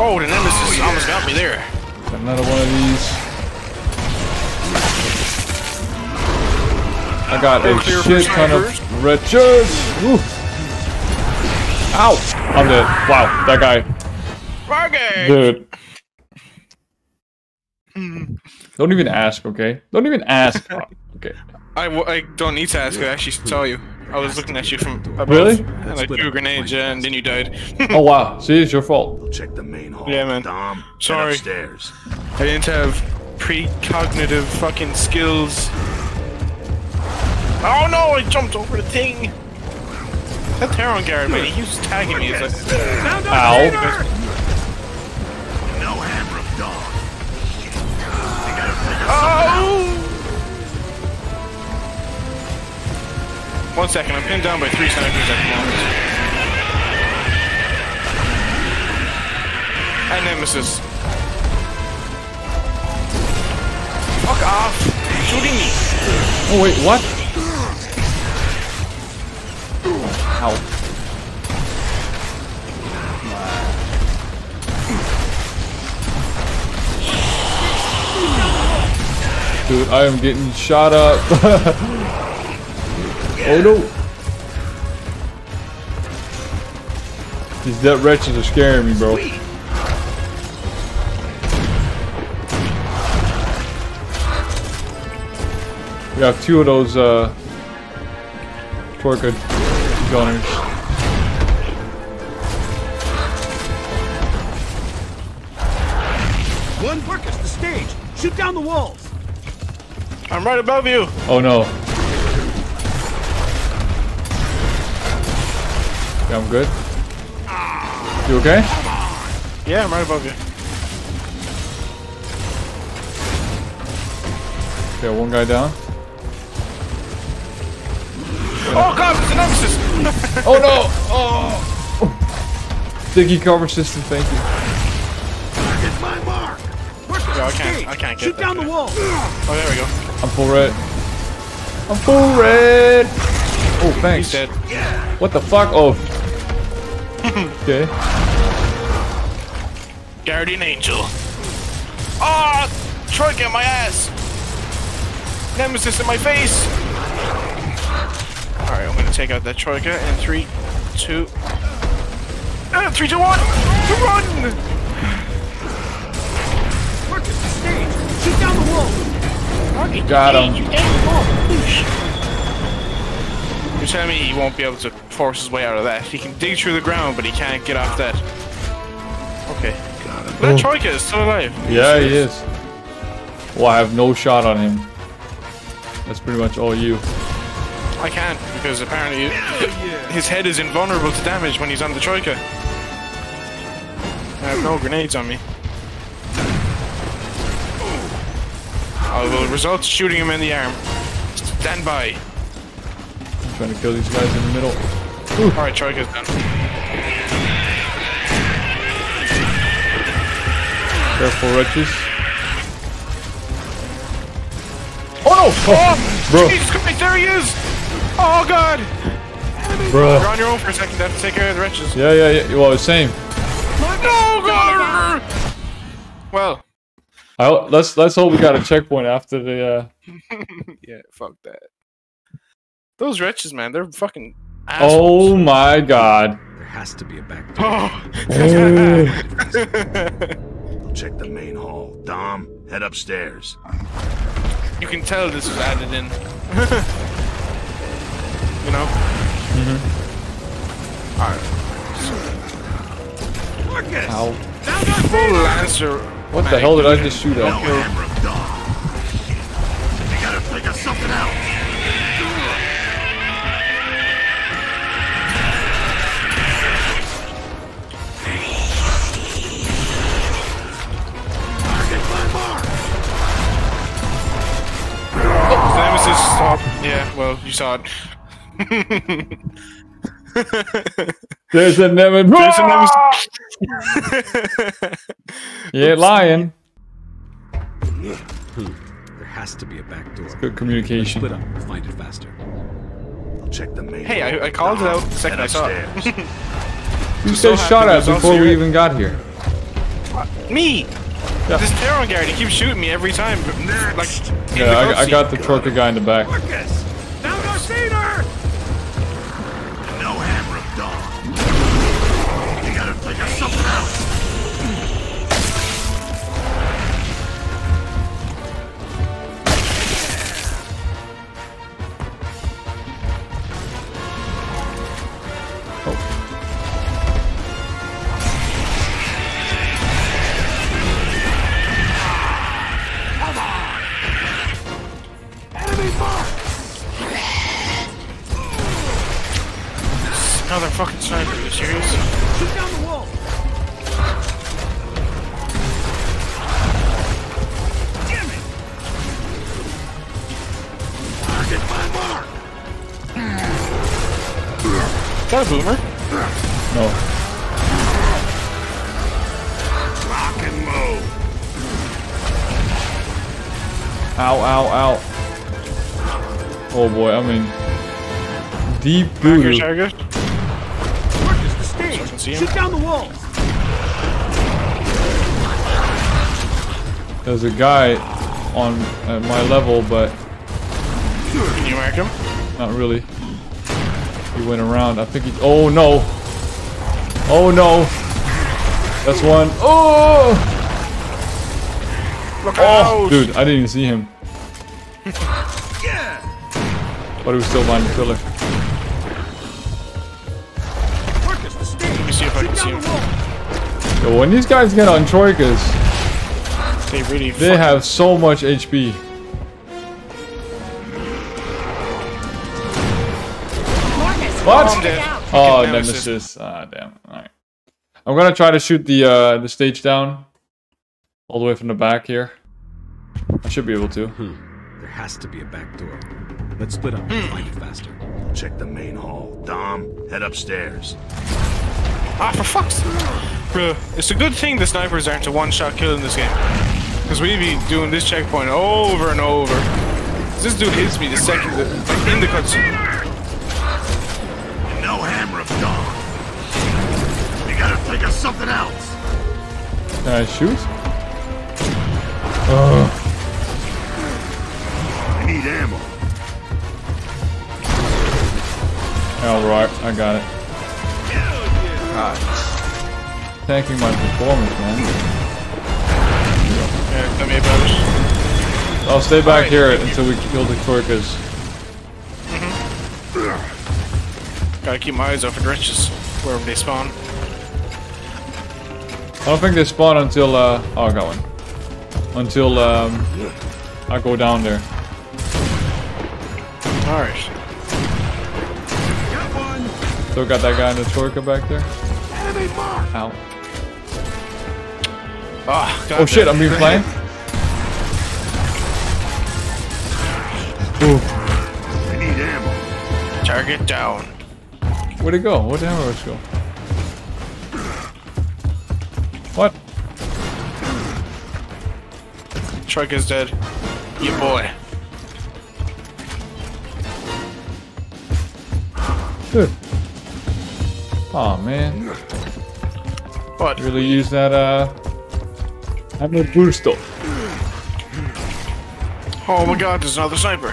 [SPEAKER 5] Oh, the nemesis almost got me there.
[SPEAKER 2] Another one of these. I got a
[SPEAKER 5] Clear for
[SPEAKER 2] shit ton of riches. Woo. Ow! I'm dead. Wow, that guy,
[SPEAKER 5] Rocket!
[SPEAKER 2] dude. Don't even ask, okay? Don't even ask. Oh, okay.
[SPEAKER 5] I, w- I don't need to ask, I actually tell you. I was looking at you from above.
[SPEAKER 2] Really?
[SPEAKER 5] And I threw a grenade, yeah, and then you died.
[SPEAKER 2] Oh wow. See, it's your fault.
[SPEAKER 1] I'll check the main hall.
[SPEAKER 5] Yeah, man.
[SPEAKER 1] Dom,
[SPEAKER 5] Sorry.
[SPEAKER 1] head upstairs.
[SPEAKER 5] I didn't have precognitive fucking skills. Oh no, I jumped over the thing! That Theron guard, man, he was tagging me. He's like,
[SPEAKER 2] Ow.
[SPEAKER 1] No hammer of dog.
[SPEAKER 5] oh! One second, I'm pinned down by three snipers at the moment. And Nemesis. Fuck off! Shooting me!
[SPEAKER 2] Oh wait, what? Ow. Dude, I am getting shot up. oh no. These dead wretches are scaring me, bro. We have two of those uh Troika gunners.
[SPEAKER 8] One, Marcus, the stage. Shoot down the walls.
[SPEAKER 5] I'm right above you.
[SPEAKER 2] Oh no. Yeah, I'm good. You okay?
[SPEAKER 5] Yeah, I'm right above you.
[SPEAKER 2] Okay, one guy down.
[SPEAKER 5] Oh god, it's a nemesis!
[SPEAKER 2] Oh no! Oh! Sticky cover system, thank you.
[SPEAKER 7] Target my mark. Where's the
[SPEAKER 5] Yo, I can't, I can't get
[SPEAKER 7] Shoot down
[SPEAKER 5] guy.
[SPEAKER 7] the wall.
[SPEAKER 5] Oh, there we go.
[SPEAKER 2] I'm full red. I'm full red! Oh,
[SPEAKER 5] He's
[SPEAKER 2] thanks.
[SPEAKER 5] dead.
[SPEAKER 2] What the fuck? Oh. Okay.
[SPEAKER 5] Guardian Angel. Ah! Troy, get my ass! Nemesis in my face! Alright, I'm gonna take out that Troika in three, two, uh, three, two, one! Run!
[SPEAKER 7] Marcus, the stage. Shoot down the wall.
[SPEAKER 2] Got him.
[SPEAKER 5] You're telling me he won't be able to force his way out of that. He can dig through the ground, but he can't get off that. Okay. Got But that Troika is still alive.
[SPEAKER 2] Yeah, he is. Well, I have no shot on him. That's pretty much all you.
[SPEAKER 5] I can't, because apparently his head is invulnerable to damage when he's on the Troika. I have no grenades on me. I will result shooting him in the arm. Stand by.
[SPEAKER 2] Trying to kill these guys in the middle.
[SPEAKER 5] Alright, Troika's done.
[SPEAKER 2] Careful, wretches. Oh no!
[SPEAKER 5] Oh!
[SPEAKER 2] Bro.
[SPEAKER 5] Jesus Christ, there he is! Oh god!
[SPEAKER 2] Bro.
[SPEAKER 5] You're on your own for a second, have to take care of the wretches.
[SPEAKER 2] Yeah, yeah, yeah. Well, same.
[SPEAKER 5] No, God! Well,
[SPEAKER 2] I, let's let's hope we got a checkpoint after the. Uh...
[SPEAKER 5] yeah, fuck that. Those wretches, man, they're fucking
[SPEAKER 2] Oh my god.
[SPEAKER 3] There has to be a back door.
[SPEAKER 5] Oh.
[SPEAKER 1] I'll check the main hall. Dom, head upstairs.
[SPEAKER 5] you can tell this was added in. you know? Mm-hmm.
[SPEAKER 7] Marcus.
[SPEAKER 2] Ow.
[SPEAKER 7] Down
[SPEAKER 5] Full Lancer.
[SPEAKER 2] What the hell did I just shoot
[SPEAKER 1] No
[SPEAKER 2] at?
[SPEAKER 1] hammer of Dom. You gotta think of something else.
[SPEAKER 5] Stop. Yeah, well, you saw it.
[SPEAKER 2] There's a nemesis.
[SPEAKER 5] There's a Nemesis.
[SPEAKER 2] You ain't lying.
[SPEAKER 3] There has to be a back door.
[SPEAKER 2] Good communication.
[SPEAKER 3] Split up. Find it faster.
[SPEAKER 1] I'll check the main
[SPEAKER 5] Hey. I- I called it out the second I saw it.
[SPEAKER 1] upstairs.
[SPEAKER 2] You
[SPEAKER 5] so
[SPEAKER 2] said shot at before we even got here.
[SPEAKER 5] Uh, me!
[SPEAKER 2] Yeah.
[SPEAKER 5] This Theron guard, he keeps shooting me every time. Like,
[SPEAKER 2] Yeah, I, I got the trucker guy in the back.
[SPEAKER 7] Marcus. Down Darth Vader.
[SPEAKER 1] No
[SPEAKER 2] deep
[SPEAKER 5] Your
[SPEAKER 2] doo?
[SPEAKER 7] Marcus, the
[SPEAKER 5] I
[SPEAKER 7] stage.
[SPEAKER 5] can see him.
[SPEAKER 7] Shoot down the wall.
[SPEAKER 2] There's a guy on at my level, but
[SPEAKER 5] Can you mark him?
[SPEAKER 2] not really. He went around. I think he. Oh no! Oh no! That's one. Oh!
[SPEAKER 5] Look
[SPEAKER 2] Oh,
[SPEAKER 5] out!
[SPEAKER 2] dude, I didn't even see him.
[SPEAKER 7] Yeah.
[SPEAKER 2] But he was still behind the pillar. When these guys get on Troikas,
[SPEAKER 5] they really
[SPEAKER 2] they have so much HP. What? Oh, Nemesis. Ah, damn. All right. I'm gonna try to shoot the uh, the stage down, all the way from the back here. I should be able to. Hmm.
[SPEAKER 3] There has to be a back door. Let's split up and find it faster.
[SPEAKER 1] Check the main hall. Dom, head upstairs.
[SPEAKER 5] Ah, for fuck's sake. Bruh, it's a good thing the snipers aren't a one-shot kill in this game. Because we'd be doing this checkpoint over and over. This dude hits me the second, that, like, in the cutscene.
[SPEAKER 1] No hammer of Dawn. You gotta think of something else.
[SPEAKER 2] Can I shoot? Uh,
[SPEAKER 1] I need ammo.
[SPEAKER 2] Alright, I got it. Tanking my performance, man.
[SPEAKER 5] Yeah, tell me about it.
[SPEAKER 2] I'll stay back
[SPEAKER 5] Alright.
[SPEAKER 2] here until we kill the Troikas.
[SPEAKER 5] Gotta keep my eyes the wretches, wherever they spawn.
[SPEAKER 2] I don't think they spawn until, uh, oh, I got one. Until, um, I go down there.
[SPEAKER 5] Alright.
[SPEAKER 7] Got.
[SPEAKER 2] Still got that guy in the Troika back there.
[SPEAKER 7] Enemy mark.
[SPEAKER 2] Ow.
[SPEAKER 5] Ah, God
[SPEAKER 2] Oh shit. I'm being flanked. Ooh,
[SPEAKER 1] I need ammo.
[SPEAKER 5] Target down.
[SPEAKER 2] where'd it go? Where'd the arrows go? What?
[SPEAKER 5] Trike is dead. You boy.
[SPEAKER 2] Good. Oh man,
[SPEAKER 5] What?
[SPEAKER 2] really use that, uh, I'm a booster.
[SPEAKER 5] Oh my god, there's another sniper.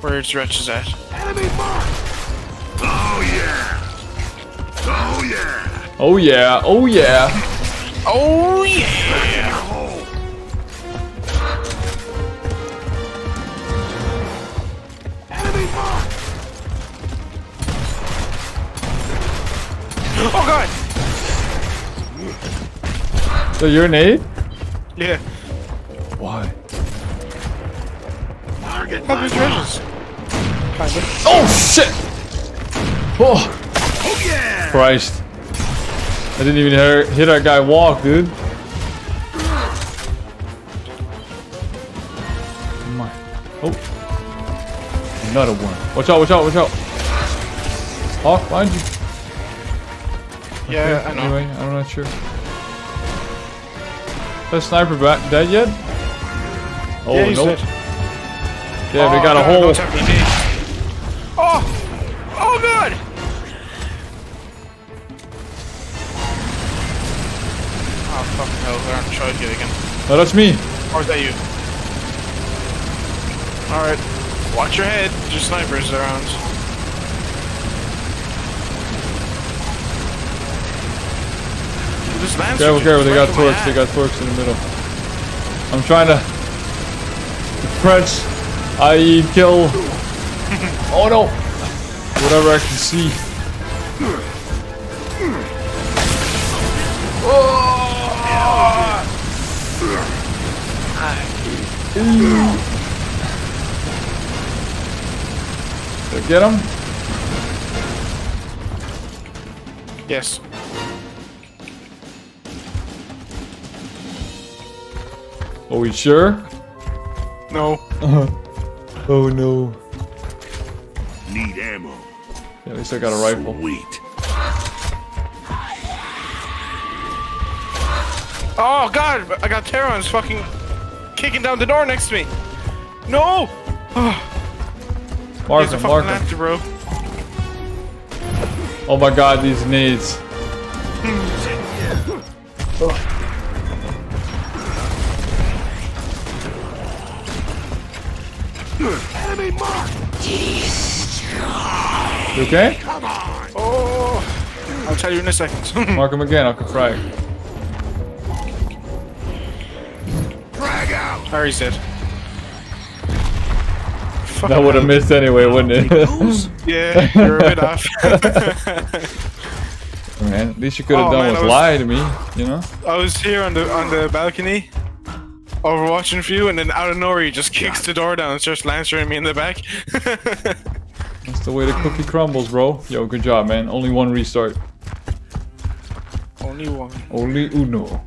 [SPEAKER 5] Where's Wretches at?
[SPEAKER 7] Enemy mark.
[SPEAKER 1] Oh yeah. Oh yeah.
[SPEAKER 2] Oh yeah, oh yeah.
[SPEAKER 5] Oh yeah!
[SPEAKER 2] So you're an aid?
[SPEAKER 5] Yeah.
[SPEAKER 2] Why?
[SPEAKER 1] Target
[SPEAKER 5] Help
[SPEAKER 1] my
[SPEAKER 5] his Kinda.
[SPEAKER 2] Oh shit! Oh
[SPEAKER 1] Oh yeah.
[SPEAKER 2] Christ! I didn't even hear, hear that guy walk, dude. My. Oh. Another one. Watch out, watch out, watch out. Hawk, behind you.
[SPEAKER 5] Yeah, I know.
[SPEAKER 2] Anyway, I'm not sure. That sniper back dead yet? Oh,
[SPEAKER 5] yeah,
[SPEAKER 2] nope. Yeah,
[SPEAKER 5] Oh,
[SPEAKER 2] got a
[SPEAKER 5] oh,
[SPEAKER 2] hole.
[SPEAKER 5] me, dude. Oh! Oh god! Oh fucking hell, they're on Trike again.
[SPEAKER 2] No, that's me.
[SPEAKER 5] Or is that you? Alright. Watch your head. There's snipers around.
[SPEAKER 2] Careful, careful, they got torques, they got torques in the middle. I'm trying to French, i.e. kill. oh no! Whatever I can see. Did I Get him?
[SPEAKER 5] Yes.
[SPEAKER 2] Are we sure?
[SPEAKER 5] No. Uh-huh.
[SPEAKER 2] Oh no.
[SPEAKER 1] Need ammo.
[SPEAKER 2] Yeah, at least I got a rifle.
[SPEAKER 1] Sweet.
[SPEAKER 5] Oh god! I got Therons fucking kicking down the door next to me. No!
[SPEAKER 2] Mark
[SPEAKER 5] He's a
[SPEAKER 2] him, mark him.
[SPEAKER 5] Bro.
[SPEAKER 2] Oh my god, these nades. You okay?
[SPEAKER 5] Oh! I'll tell you in a second.
[SPEAKER 2] Mark him again, I can frag.
[SPEAKER 1] Frag out.
[SPEAKER 5] Harry's dead.
[SPEAKER 2] That would have missed anyway, wouldn't it?
[SPEAKER 5] Yeah, you're a bit off.
[SPEAKER 2] man, at least you could have
[SPEAKER 5] Oh,
[SPEAKER 2] done
[SPEAKER 5] man,
[SPEAKER 2] was
[SPEAKER 5] was-
[SPEAKER 2] lie to me, you know?
[SPEAKER 5] I was here on the on the balcony, Overwatching for you, and then out of nowhere he just kicks the door down and starts lancering me in the back.
[SPEAKER 2] That's the way the cookie crumbles, bro. Yo, good job, man. Only one restart.
[SPEAKER 5] Only one.
[SPEAKER 2] Only uno.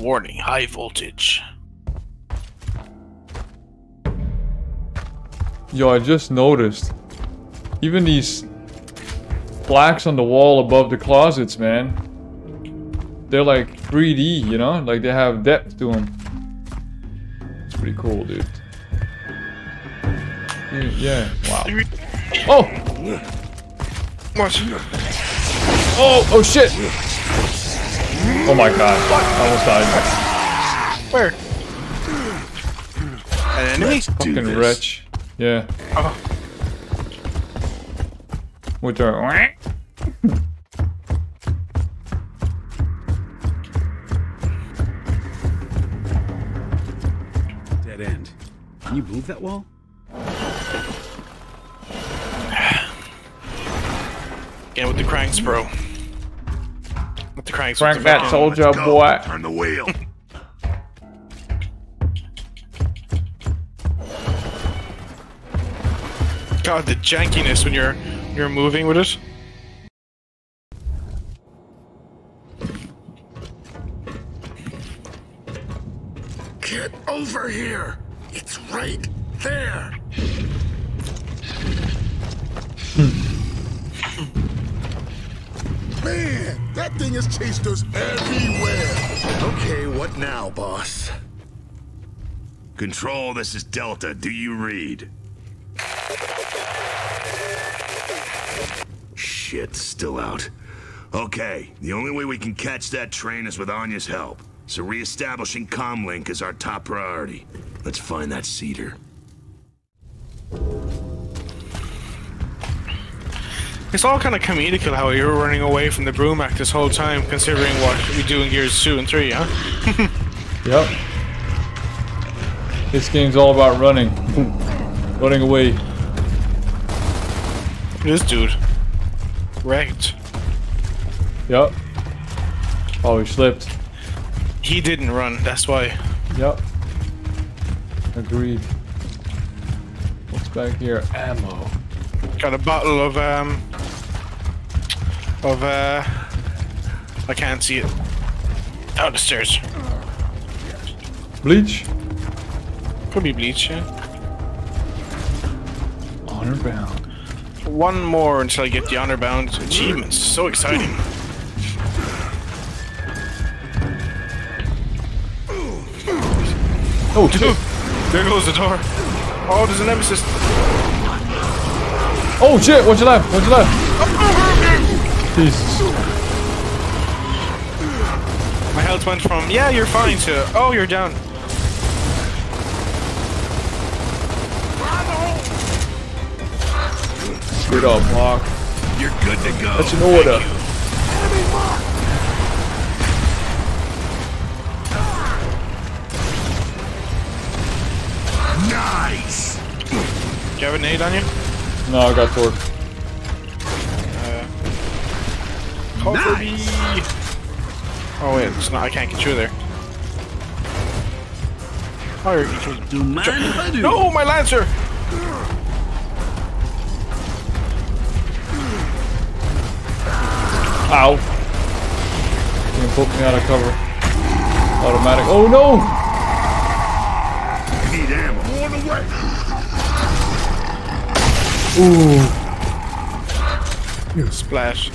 [SPEAKER 5] Warning, high voltage.
[SPEAKER 2] Yo, I just noticed. Even these plaques on the wall above the closets, man. They're like 3D, you know? Like they have depth to them. It's pretty cool, dude. Yeah, yeah. wow. Oh!
[SPEAKER 5] What?
[SPEAKER 2] Oh, oh shit! Oh my god. I almost died.
[SPEAKER 5] Where? An enemy?
[SPEAKER 2] Fucking wretch. Yeah.
[SPEAKER 5] Oh.
[SPEAKER 2] With her.
[SPEAKER 3] Can you move that wall?
[SPEAKER 5] Again with the cranks, bro. With the cranks.
[SPEAKER 2] Crank
[SPEAKER 5] with the
[SPEAKER 2] that
[SPEAKER 5] fucking-
[SPEAKER 2] soldier,
[SPEAKER 1] Go.
[SPEAKER 2] boy.
[SPEAKER 1] Turn the wheel.
[SPEAKER 5] God, the jankiness when you're you're moving with it.
[SPEAKER 1] Control, this is Delta. Do you read? Shit, still out. Okay, the only way we can catch that train is with Anya's help. So re-establishing comlink is our top priority. Let's find that cedar.
[SPEAKER 5] It's all kind of comedical how you were running away from the Brumak this whole time, considering what we do in Gears 2 and 3, huh?
[SPEAKER 2] Yep. This game's all about running. running away.
[SPEAKER 5] This dude. Wrecked.
[SPEAKER 2] Yep. Oh, he slipped.
[SPEAKER 5] He didn't run, that's why.
[SPEAKER 2] Yep. Agreed. What's back here? Ammo.
[SPEAKER 5] Got a bottle of, um... Of, uh... I can't see it. Down the stairs.
[SPEAKER 2] Bleach.
[SPEAKER 5] Could be bleach, yeah.
[SPEAKER 2] Honor bound.
[SPEAKER 5] One more until I get the honor bound achievements. So exciting.
[SPEAKER 2] Oh, shit.
[SPEAKER 5] There goes the door. Oh, there's a nemesis.
[SPEAKER 2] Oh shit! Watch your left! Watch your left! Jesus.
[SPEAKER 5] My health went from, yeah, you're fine, to, oh, you're down.
[SPEAKER 2] Good up, Mark.
[SPEAKER 1] You're good to go.
[SPEAKER 2] That's an order.
[SPEAKER 1] Nice!
[SPEAKER 5] Do you have a nade on you?
[SPEAKER 2] No, I got torque.
[SPEAKER 5] Uh, Cover me. Oh wait, it's not. I can't get through there. Oh, you're, you can-
[SPEAKER 3] Do mind if I do?
[SPEAKER 5] no, my lancer.
[SPEAKER 2] Ow. You put me out of cover. Automatic. Oh no!
[SPEAKER 1] Need ammo.
[SPEAKER 7] On the way!
[SPEAKER 2] Ooh.
[SPEAKER 5] You splash.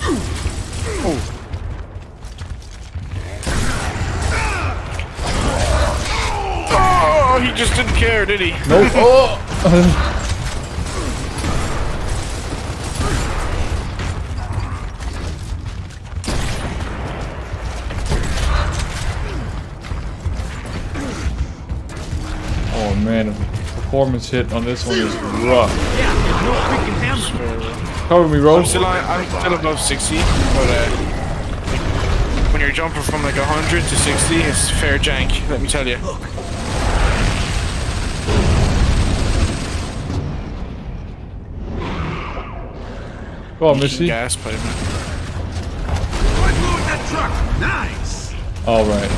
[SPEAKER 2] Oh.
[SPEAKER 5] Oh, he just didn't care, did he?
[SPEAKER 2] Nope. Oh! oh man, of performance hit on this one is rough.
[SPEAKER 8] Yeah, no freaking hammer.
[SPEAKER 2] Cover me,
[SPEAKER 5] I'm still I'm still above 60, but uh, when you're jumping from like 100 to 60, it's fair jank. Let me tell you.
[SPEAKER 2] Go on, Missy.
[SPEAKER 5] Gas pipe.
[SPEAKER 7] That truck. Nice.
[SPEAKER 2] All right.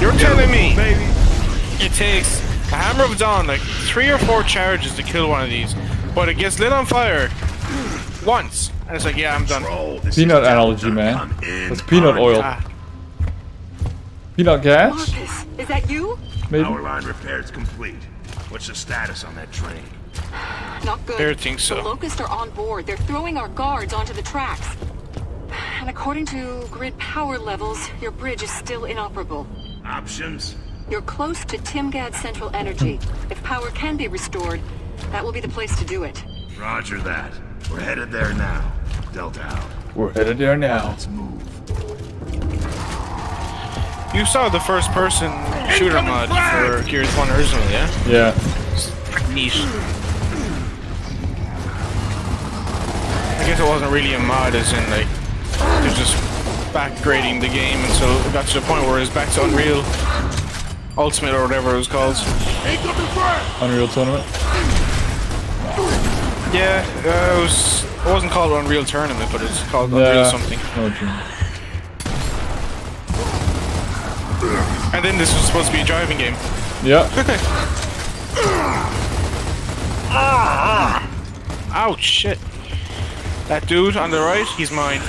[SPEAKER 5] You're telling me baby. it takes hammer of dawn like three or four charges to kill one of these, but it gets lit on fire once, and it's like, yeah, I'm done.
[SPEAKER 1] Control, this
[SPEAKER 2] Peanut
[SPEAKER 1] is
[SPEAKER 2] analogy, man.
[SPEAKER 1] come in
[SPEAKER 2] That's peanut oil.
[SPEAKER 5] Ah,
[SPEAKER 2] Peanut gas?
[SPEAKER 6] Marcus, is that you?
[SPEAKER 2] Maybe.
[SPEAKER 1] Power line repairs complete. What's the status on that train?
[SPEAKER 6] Not good.
[SPEAKER 5] Bear thinks so.
[SPEAKER 6] The Locusts are on board. They're throwing our guards onto the tracks. And according to grid power levels, your bridge is still inoperable.
[SPEAKER 1] Options?
[SPEAKER 6] You're close to Timgad Central Energy. Hmm. If power can be restored, that will be the place to do it.
[SPEAKER 1] Roger that. We're headed there now. Delta out.
[SPEAKER 2] We're headed there now.
[SPEAKER 1] Let's move.
[SPEAKER 5] You saw the first person shooter mod for Gears 1 originally, yeah?
[SPEAKER 2] Yeah.
[SPEAKER 5] Neat. I guess it wasn't really a mod, as in, like, they're just backgrading the game until it got to the point where it's back to Unreal Ultimate or whatever it was called.
[SPEAKER 2] Unreal Tournament.
[SPEAKER 5] Yeah, uh, it was. It wasn't called Unreal Tournament, but it's called Unreal something.
[SPEAKER 2] Okay.
[SPEAKER 5] And then this was supposed to be a driving game.
[SPEAKER 2] Yeah.
[SPEAKER 5] Ouch! Shit. That dude on the right, he's mine.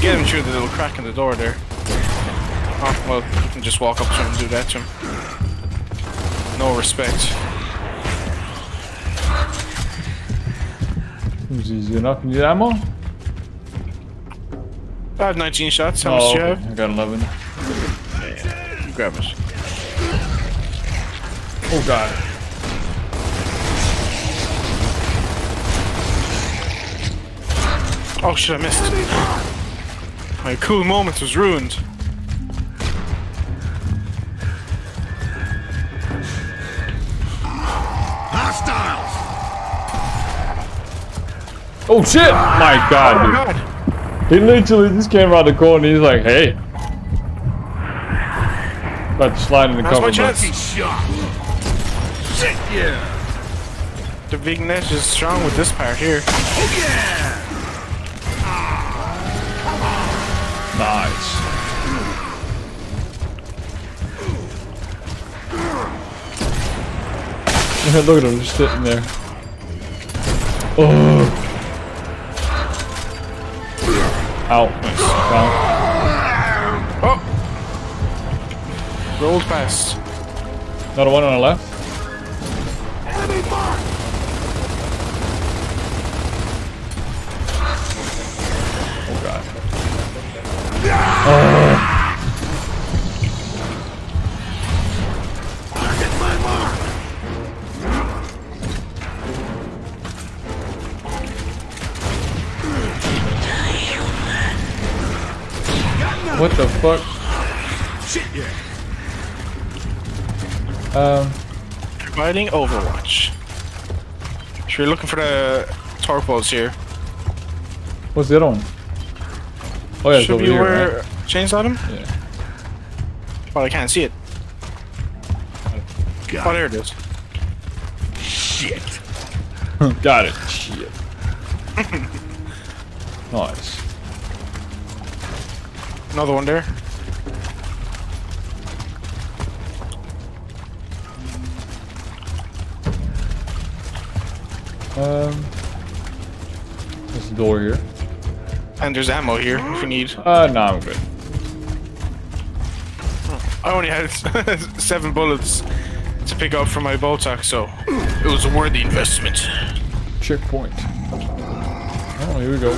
[SPEAKER 5] Get him through the little crack in the door there. Oh, well, you can just walk up to him and do that to him. No respect.
[SPEAKER 2] Easy enough? You need ammo?
[SPEAKER 5] I have 19 shots. How oh, much
[SPEAKER 2] Oh,
[SPEAKER 5] do you have?
[SPEAKER 2] I got 11.
[SPEAKER 5] Grab it.
[SPEAKER 2] Oh god.
[SPEAKER 5] Oh shit, I missed. My cool moment was ruined.
[SPEAKER 7] Hostiles.
[SPEAKER 2] Oh shit! My god, oh, dude.
[SPEAKER 5] God.
[SPEAKER 2] He literally just came around the corner and he's like, hey. About to slide in the
[SPEAKER 5] That's
[SPEAKER 2] cover.
[SPEAKER 5] my
[SPEAKER 2] but-
[SPEAKER 5] chance.
[SPEAKER 7] Shot. Shit, yeah.
[SPEAKER 5] The Vignette is strong with this part here.
[SPEAKER 7] Oh, yeah.
[SPEAKER 2] Nice. Look at him just sitting there. Oh. Ow. Down.
[SPEAKER 5] Oh! Rolled past.
[SPEAKER 2] Another one on the left. What the fuck?
[SPEAKER 7] Shit, yeah.
[SPEAKER 2] Um,
[SPEAKER 5] Fighting Overwatch. So you're looking for the torque here.
[SPEAKER 2] what's the other one? Oh yeah, it's
[SPEAKER 5] Should
[SPEAKER 2] over here,
[SPEAKER 5] where
[SPEAKER 2] right?
[SPEAKER 5] them?
[SPEAKER 2] Yeah.
[SPEAKER 5] Well, I can't see it.
[SPEAKER 1] Got
[SPEAKER 5] Oh, there it is.
[SPEAKER 1] Shit.
[SPEAKER 2] Got it. Shit. nice.
[SPEAKER 5] Another one there.
[SPEAKER 2] Um, there's a door here.
[SPEAKER 5] And there's ammo here if you need.
[SPEAKER 2] Uh, no, I'm good.
[SPEAKER 5] I only had seven bullets to pick up from my Boltok, so it was a worthy investment.
[SPEAKER 2] Checkpoint. Oh, here we go.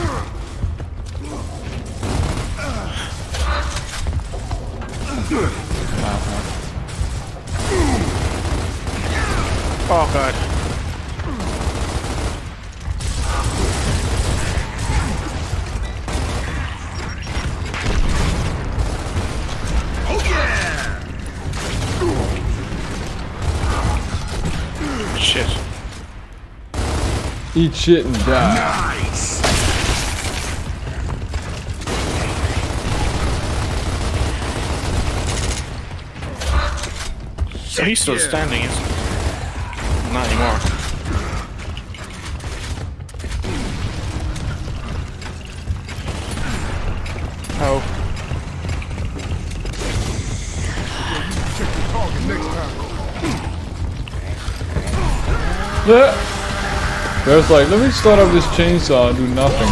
[SPEAKER 5] Oh god. Oh yeah. Shit.
[SPEAKER 2] Eat shit and die.
[SPEAKER 5] So he's still standing, isn't he? Not anymore. Oh,
[SPEAKER 7] Check the target next time.
[SPEAKER 2] Yeah. Baird's like, let me start up this chainsaw and do nothing.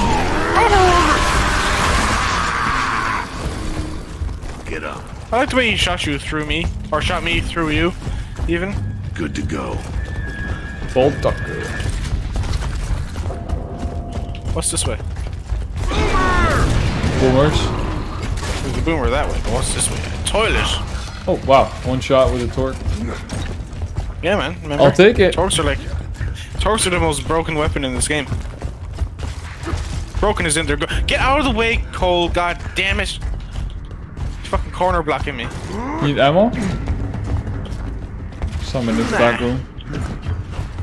[SPEAKER 1] Get up.
[SPEAKER 5] I like the way he shot you through me, or shot me through you, even.
[SPEAKER 1] Good to go.
[SPEAKER 2] Bolt Tucker.
[SPEAKER 5] What's this way?
[SPEAKER 2] Boomers.
[SPEAKER 5] There's a boomer that way, but what's this way? Toilet.
[SPEAKER 2] Oh wow, one shot with a torque.
[SPEAKER 5] Yeah, man. Remember?
[SPEAKER 2] I'll take it.
[SPEAKER 5] Torques are like, torques are the most broken weapon in this game. Broken is in there. Get out of the way, Cole. God damn it! Fucking corner blocking me.
[SPEAKER 2] Need ammo? Some in this back room.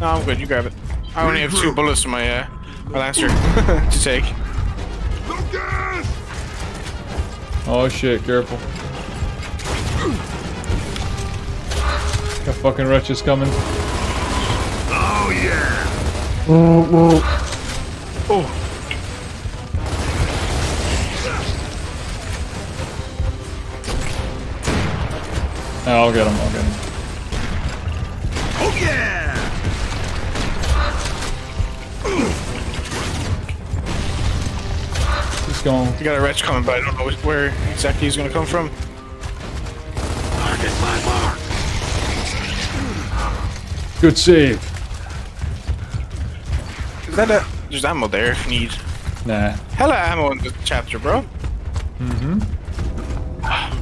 [SPEAKER 5] No, I'm good. You grab it. I only have two bullets in my uh, my lancer to take.
[SPEAKER 2] Oh shit, careful. Got fucking wretches coming.
[SPEAKER 1] Oh, yeah!
[SPEAKER 5] Oh,
[SPEAKER 2] Yeah, I'll get him, I'll get him. Going.
[SPEAKER 5] you got a wretch coming, but I don't know where exactly he's gonna come from.
[SPEAKER 1] Target my mark!
[SPEAKER 2] Good save.
[SPEAKER 5] Is that a? There's ammo there if you need.
[SPEAKER 2] Nah.
[SPEAKER 5] Hella ammo in this chapter, bro. Mm-hmm.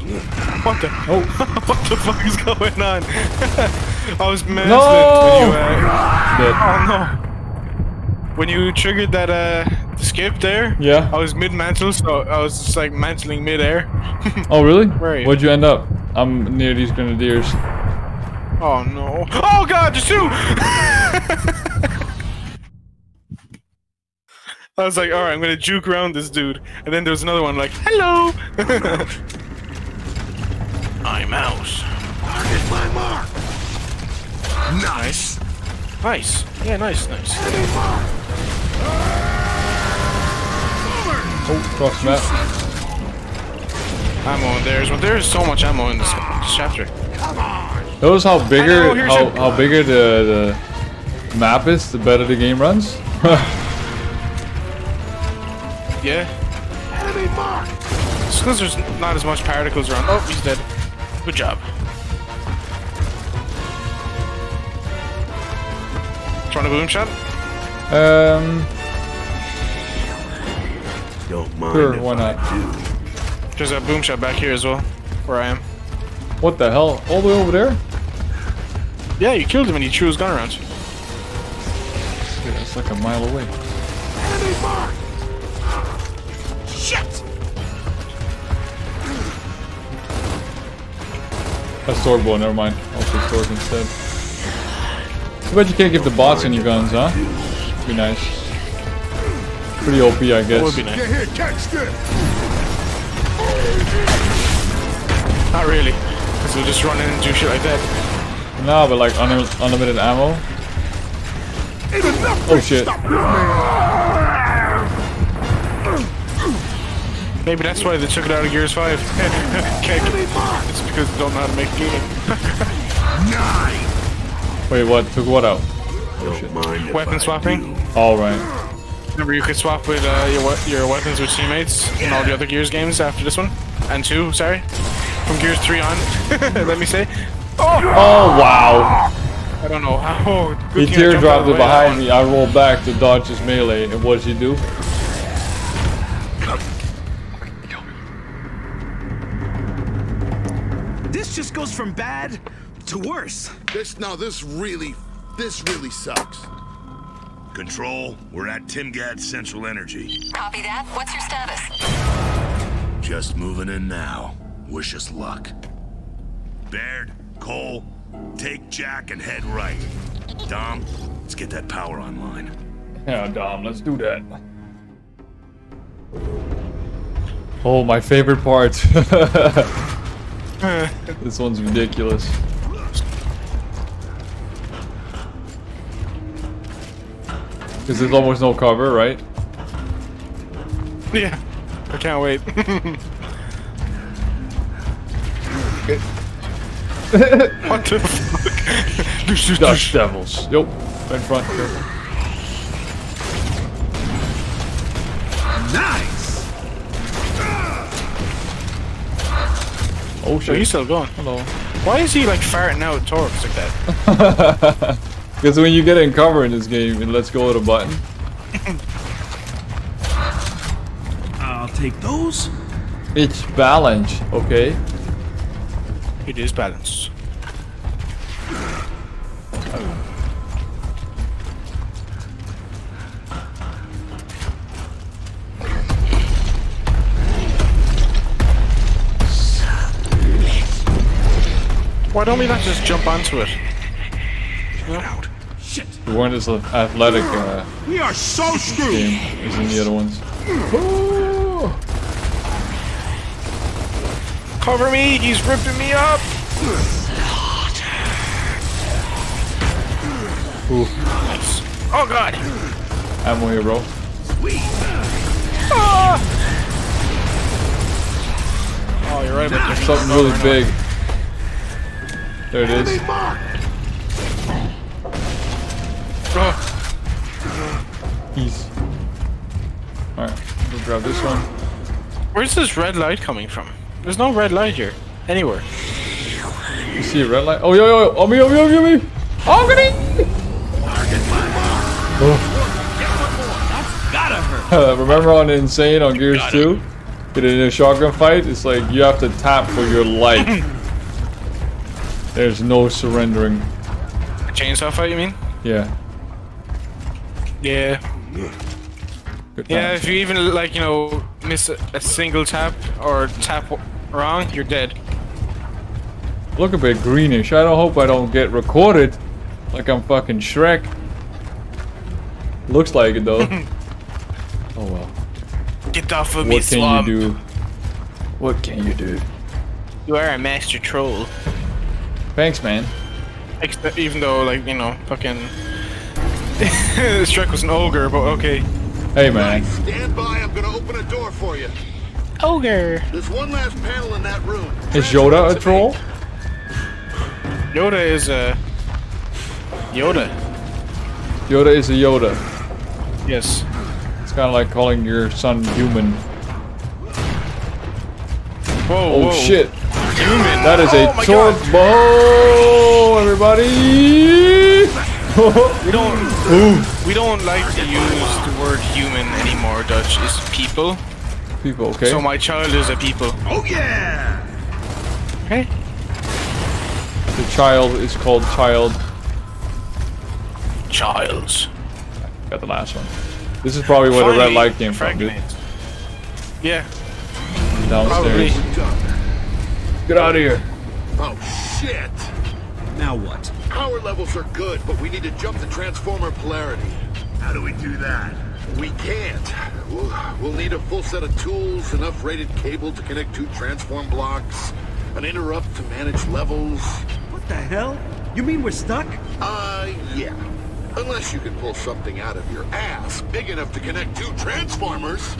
[SPEAKER 5] What the?
[SPEAKER 2] Oh.
[SPEAKER 5] what the fuck is going on? I was mad
[SPEAKER 2] No!
[SPEAKER 5] when you. Uh, oh no. When you triggered that uh skip there.
[SPEAKER 2] Yeah.
[SPEAKER 5] I was mid mantle, so I was just like mantling mid air.
[SPEAKER 2] Oh really?
[SPEAKER 5] Where you?
[SPEAKER 2] Where'd you end up? I'm near these grenadiers.
[SPEAKER 5] oh no. Oh god, there's two. I was like, alright, I'm gonna juke around this dude. And then there's another one like, hello! I'm out.
[SPEAKER 1] Target my mark! Nice!
[SPEAKER 5] Nice. Yeah, nice, nice.
[SPEAKER 2] Oh, cross map.
[SPEAKER 5] Ammo in there as well. There's so much ammo in this, this chapter.
[SPEAKER 2] Notice how
[SPEAKER 5] I
[SPEAKER 2] bigger
[SPEAKER 5] know,
[SPEAKER 2] how,
[SPEAKER 5] your-
[SPEAKER 2] how bigger the, the map is, the better the game runs.
[SPEAKER 5] Yeah.
[SPEAKER 1] Enemy mark!
[SPEAKER 5] It's because there's not as much particles around. Oh, he's dead. Good job. Trying a boom shot?
[SPEAKER 2] um,
[SPEAKER 1] Don't mind
[SPEAKER 2] Sure,
[SPEAKER 1] if
[SPEAKER 2] why
[SPEAKER 1] I
[SPEAKER 2] not?
[SPEAKER 1] do.
[SPEAKER 5] There's a boom shot back here as well, where I am.
[SPEAKER 2] what the hell? All the way over there?
[SPEAKER 5] Yeah, you killed him and he threw his gun around.
[SPEAKER 2] Yeah, it's like a mile away.
[SPEAKER 1] Enemy mark! Shit!
[SPEAKER 2] That's sword bow, never mind. I'll take sword instead. Too bad you can't give the bots any guns, huh? Be nice. Pretty OP, I
[SPEAKER 5] That would
[SPEAKER 2] guess.
[SPEAKER 5] be nice.
[SPEAKER 7] Get here, catch this!
[SPEAKER 5] Not really. Because we'll just run in and do shit like that.
[SPEAKER 2] No, but like un unlimited ammo. Oh shit.
[SPEAKER 7] Stop this man!
[SPEAKER 5] Maybe that's why they took it out of Gears 5. it's because they don't know how to make looting.
[SPEAKER 1] Nine!
[SPEAKER 2] Wait, what? Took what out?
[SPEAKER 1] Oh, don't mind if
[SPEAKER 5] Weapon swapping?
[SPEAKER 1] do.
[SPEAKER 2] Alright.
[SPEAKER 5] Remember, you could swap with uh, your we- your weapons with teammates in all the other Gears games after this one, and two. Sorry, from Gears three on. let me say. Oh,
[SPEAKER 2] Oh wow!
[SPEAKER 5] I don't know how. Oh,
[SPEAKER 2] He
[SPEAKER 5] good thing I jumped out of
[SPEAKER 2] teardropped it behind me. I rolled back to dodge his melee, and what did he do?
[SPEAKER 9] This just goes from bad to worse.
[SPEAKER 7] This, now this really, this really sucks.
[SPEAKER 1] Control, we're at Timgad Central Energy.
[SPEAKER 6] Copy that. What's your status?
[SPEAKER 1] Just moving in now. Wish us luck. Baird, Cole, take Jack and head right. Dom, let's get that power online.
[SPEAKER 2] Yeah, Dom, let's do that. Oh, my favorite part. this one's ridiculous. Because there's almost no cover, right?
[SPEAKER 5] Yeah. I can't wait. what the fuck? This is
[SPEAKER 2] Dutch Devils. Yep. Right in front. Careful.
[SPEAKER 9] Nice.
[SPEAKER 2] Oh
[SPEAKER 5] Oh,
[SPEAKER 2] shit.
[SPEAKER 5] he's still going.
[SPEAKER 2] Hello.
[SPEAKER 5] Why is he like farting out torques like that?
[SPEAKER 2] Because when you get in cover in this game, it lets go of the button.
[SPEAKER 9] I'll take those.
[SPEAKER 2] It's balance, okay?
[SPEAKER 5] It is balanced. Why don't we not just jump onto it?
[SPEAKER 9] Get Out. Shit.
[SPEAKER 2] We weren't as athletic uh,
[SPEAKER 7] We are so screwed.
[SPEAKER 2] game as in the other ones.
[SPEAKER 5] Cover me! He's ripping me up!
[SPEAKER 2] Ooh,
[SPEAKER 5] Nice. Oh god!
[SPEAKER 2] ammo here, bro.
[SPEAKER 5] Oh, you're right about your
[SPEAKER 2] Something really big. There it is. Easy. Alright, go grab this one.
[SPEAKER 5] where's this red light coming from? There's no red light here. Anywhere.
[SPEAKER 2] You see a red light? Oh, yo, yo, yo. Oh, me, oh, me, oh, me, oh, me. Oh, goody!
[SPEAKER 9] Gotta hurt.
[SPEAKER 2] Remember on Insane on Gears 2? Get in a shotgun fight? It's like you have to tap for your life. There's no surrendering.
[SPEAKER 5] A chainsaw fight, you mean?
[SPEAKER 2] Yeah.
[SPEAKER 5] Yeah.
[SPEAKER 2] Good
[SPEAKER 5] Yeah, if you even, like, you know, miss a, single tap or tap wrong, you're dead.
[SPEAKER 2] Look a bit greenish. I don't hope I don't get recorded like I'm fucking Shrek. Looks like it though. oh well.
[SPEAKER 5] Get off of me,
[SPEAKER 2] What can you do? What can you do?
[SPEAKER 5] You are a master troll.
[SPEAKER 2] Thanks, man.
[SPEAKER 5] Ex- Even though, like, you know, fucking... Shrek was an ogre, but okay.
[SPEAKER 2] Hey, man.
[SPEAKER 7] Stand by, I'm gonna open a door for you.
[SPEAKER 5] Ogre!
[SPEAKER 7] There's one last panel in that room.
[SPEAKER 2] Is Yoda a troll?
[SPEAKER 5] Yoda is a... Yoda.
[SPEAKER 2] Yoda is a Yoda.
[SPEAKER 5] Yes.
[SPEAKER 2] It's kind of like calling your son human.
[SPEAKER 5] Whoa,
[SPEAKER 2] Oh
[SPEAKER 5] whoa.
[SPEAKER 2] shit!
[SPEAKER 5] Human.
[SPEAKER 2] That is
[SPEAKER 5] Oh
[SPEAKER 2] a
[SPEAKER 5] my
[SPEAKER 2] turbo, everybody!
[SPEAKER 5] We don't... We don't like to use the word human anymore, Dutch. It's people.
[SPEAKER 2] People, okay?
[SPEAKER 5] So my child is a people.
[SPEAKER 9] Oh yeah.
[SPEAKER 5] Okay.
[SPEAKER 2] the child is called child.
[SPEAKER 5] Childs.
[SPEAKER 2] Got the last one. This is probably where the red light came from, dude.
[SPEAKER 5] Yeah,
[SPEAKER 2] Downstairs.
[SPEAKER 5] probably.
[SPEAKER 2] Get out of here.
[SPEAKER 7] Oh, shit.
[SPEAKER 9] Now what?
[SPEAKER 7] Power levels are good, but we need to jump the transformer polarity.
[SPEAKER 1] How do we do that?
[SPEAKER 7] We can't. We'll, we'll need a full set of tools, enough rated cable to connect two transform blocks, an interrupt to manage levels.
[SPEAKER 9] What the hell? You mean we're stuck?
[SPEAKER 7] Uh, yeah. Unless you can pull something out of your ass big enough to connect two transformers.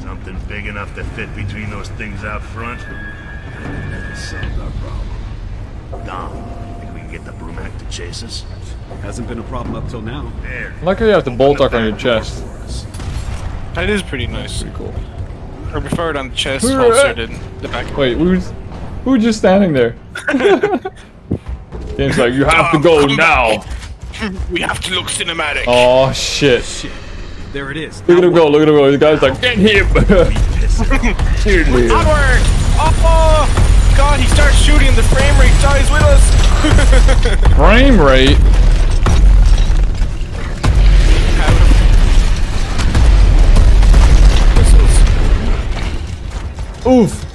[SPEAKER 1] Something big enough to fit between those things out front? That solves our problem. Dom, think we can get the Brumak to chase us?
[SPEAKER 9] Hasn't been a problem up till now.
[SPEAKER 1] There.
[SPEAKER 2] I like how you have the Boltok on your chest.
[SPEAKER 5] That is pretty nice.
[SPEAKER 2] Pretty cool.
[SPEAKER 5] Or prefer it on the chest holstered in the back.
[SPEAKER 2] Wait, we was, who was just standing there? Game's like, you have to go oh, now.
[SPEAKER 5] We have to look cinematic.
[SPEAKER 2] Oh shit.
[SPEAKER 9] Shit. There it is.
[SPEAKER 2] Look at him go, look at him go. The guy's like, get him! Seriously.
[SPEAKER 5] Onward! Oh! God, he starts shooting the frame rate dies with us!
[SPEAKER 2] Frame rate? Oof.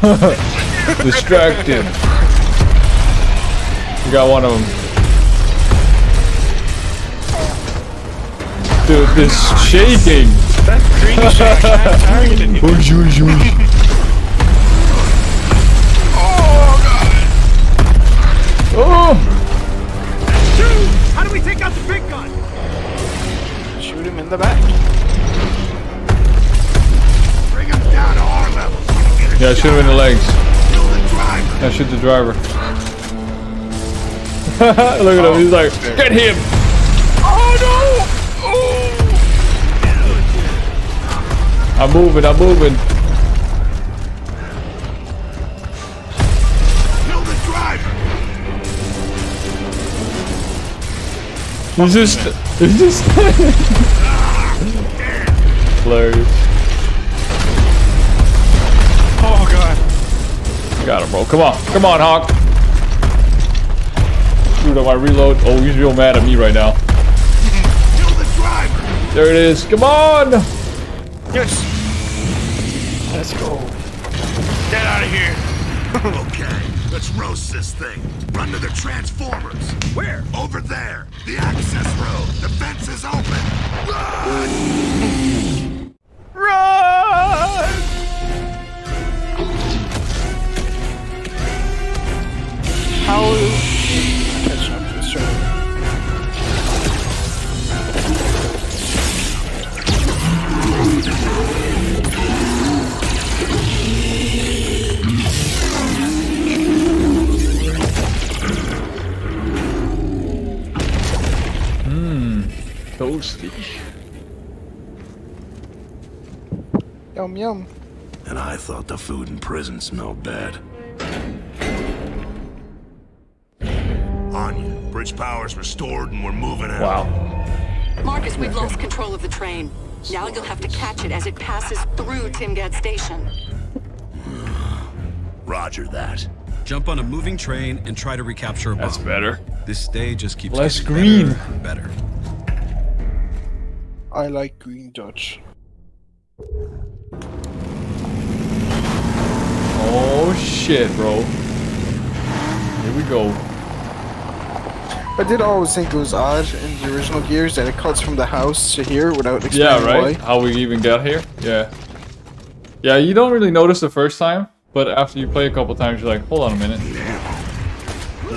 [SPEAKER 2] Distract him. You got one of them. Dude, this shaking.
[SPEAKER 5] That green shot can't target anything.
[SPEAKER 2] Whoosh, whoosh, whoosh. Oh!
[SPEAKER 9] How do we take out the big gun?
[SPEAKER 5] Shoot him in the back.
[SPEAKER 2] Yeah, shoot him in the legs.
[SPEAKER 7] The
[SPEAKER 2] shoot the driver. Look at him, he's like, get him!
[SPEAKER 5] Oh no! Oh.
[SPEAKER 2] I'm moving, I'm moving. He's just, he's just hilarious. Got him, bro. Come on, come on, Hawk. Shoot up my reload. Oh, he's real mad at me right now.
[SPEAKER 7] Kill the driver.
[SPEAKER 2] There it is. Come on!
[SPEAKER 5] Yes. Let's go. Get out of here.
[SPEAKER 1] Okay, let's roast this thing. Run to the transformers. Where? Over there. The access road. The fence is open. Run!
[SPEAKER 5] Run!
[SPEAKER 2] Toasty.
[SPEAKER 5] Yum yum.
[SPEAKER 1] And I thought the food in prison smelled bad. Anya, bridge power's restored and we're moving out.
[SPEAKER 2] Wow.
[SPEAKER 6] Marcus, we've lost control of the train. Now you'll have to catch it as it passes through Timgad Station.
[SPEAKER 1] Roger that.
[SPEAKER 9] Jump on a moving train and try to recapture a bomb.
[SPEAKER 2] That's better.
[SPEAKER 9] This day just keeps
[SPEAKER 2] Less
[SPEAKER 9] getting
[SPEAKER 2] green.
[SPEAKER 9] better and better.
[SPEAKER 5] I like Green Dutch.
[SPEAKER 2] Oh shit, bro. Here we go.
[SPEAKER 5] I did always think it was odd in the original Gears that it cuts from the house to here without explaining
[SPEAKER 2] Yeah, right?
[SPEAKER 5] why.
[SPEAKER 2] How we even got here? Yeah. Yeah, you don't really notice the first time, but after you play a couple times, you're like, hold on a minute.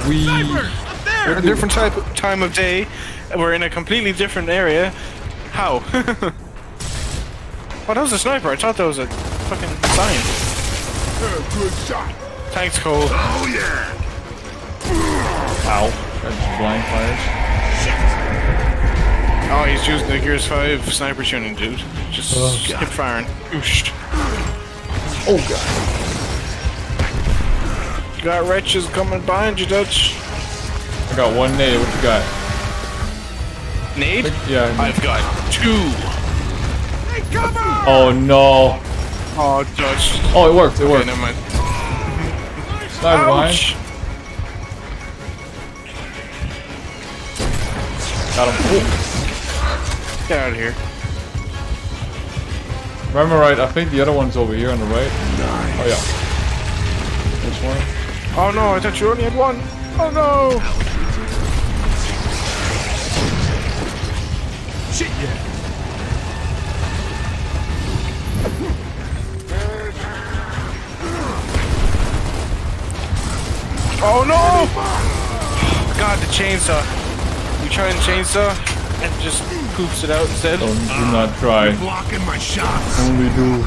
[SPEAKER 2] We.
[SPEAKER 5] We're in a different type of time of day. and We're in a completely different area. How? oh, that was a sniper. I thought that was a fucking science.
[SPEAKER 7] Good shot.
[SPEAKER 5] Thanks, Cole.
[SPEAKER 7] Oh yeah.
[SPEAKER 2] Ow. That's blind fires.
[SPEAKER 5] Oh, he's using the Gears 5 sniper tuning, dude. Just oh, keep firing. Oosh.
[SPEAKER 2] Oh god.
[SPEAKER 5] You got wretches coming behind you, Dutch.
[SPEAKER 2] I got one nade. What you got?
[SPEAKER 5] Nade?
[SPEAKER 2] Yeah.
[SPEAKER 5] I've got two.
[SPEAKER 2] Oh no.
[SPEAKER 5] Oh, Dutch.
[SPEAKER 2] Oh, it worked. It
[SPEAKER 5] Okay,
[SPEAKER 2] worked.
[SPEAKER 5] never mind. Ouch!
[SPEAKER 2] Got him. Oh.
[SPEAKER 5] Get out of here.
[SPEAKER 2] Remember right? I think the other one's over here on the right. Oh yeah. This one.
[SPEAKER 5] Oh no, I thought you only had one. Oh no!
[SPEAKER 9] Shit, yeah.
[SPEAKER 5] Oh no! God, the chainsaw. You try and chainsaw and just poops it out instead.
[SPEAKER 2] Don't do not try.
[SPEAKER 7] Blocking my shots.
[SPEAKER 2] Only do.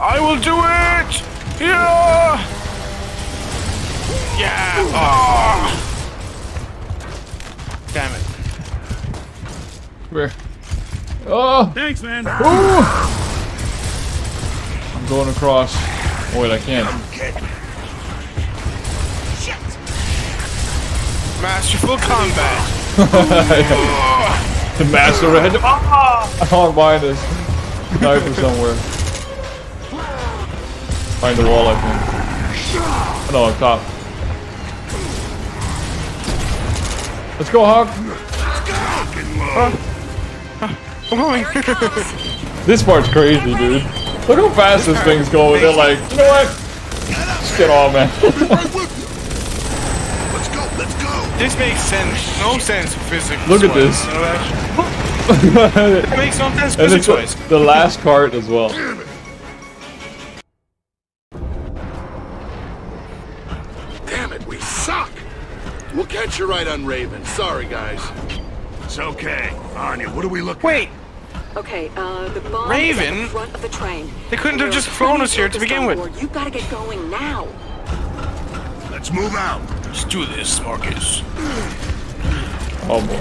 [SPEAKER 5] I will do it! Yeah! Yeah! Oh! Damn it.
[SPEAKER 2] Where? Oh!
[SPEAKER 9] Thanks, man.
[SPEAKER 2] Ooh! I'm going across. Oh, wait, I can't.
[SPEAKER 5] Masterful combat.
[SPEAKER 2] The master red. Ah! Hog behind us. Sniper somewhere. Find the wall, I think. Oh, no, up top. Let's go, Hawk.
[SPEAKER 5] I'm going.
[SPEAKER 2] This part's crazy, dude. Look how fast this thing's going. They're like, you know what? get on, man.
[SPEAKER 1] Let's go, let's go.
[SPEAKER 5] This makes sense. No sense physics.
[SPEAKER 2] Look at this.
[SPEAKER 5] You know that? It makes no sense
[SPEAKER 2] and it's
[SPEAKER 5] physics wise.
[SPEAKER 2] the last cart as well.
[SPEAKER 7] Damn it, we suck! We'll catch you right on Raven. Sorry, guys.
[SPEAKER 1] It's okay. Anya, what are we looking
[SPEAKER 5] Wait,
[SPEAKER 6] Okay, uh, the bomb is at
[SPEAKER 5] Raven?
[SPEAKER 6] the front of the train.
[SPEAKER 5] They couldn't have just
[SPEAKER 6] are
[SPEAKER 5] flown us here to begin with.
[SPEAKER 6] board. You gotta get going now.
[SPEAKER 1] Let's move out.
[SPEAKER 5] let's do this, Marcus.
[SPEAKER 2] Oh boy.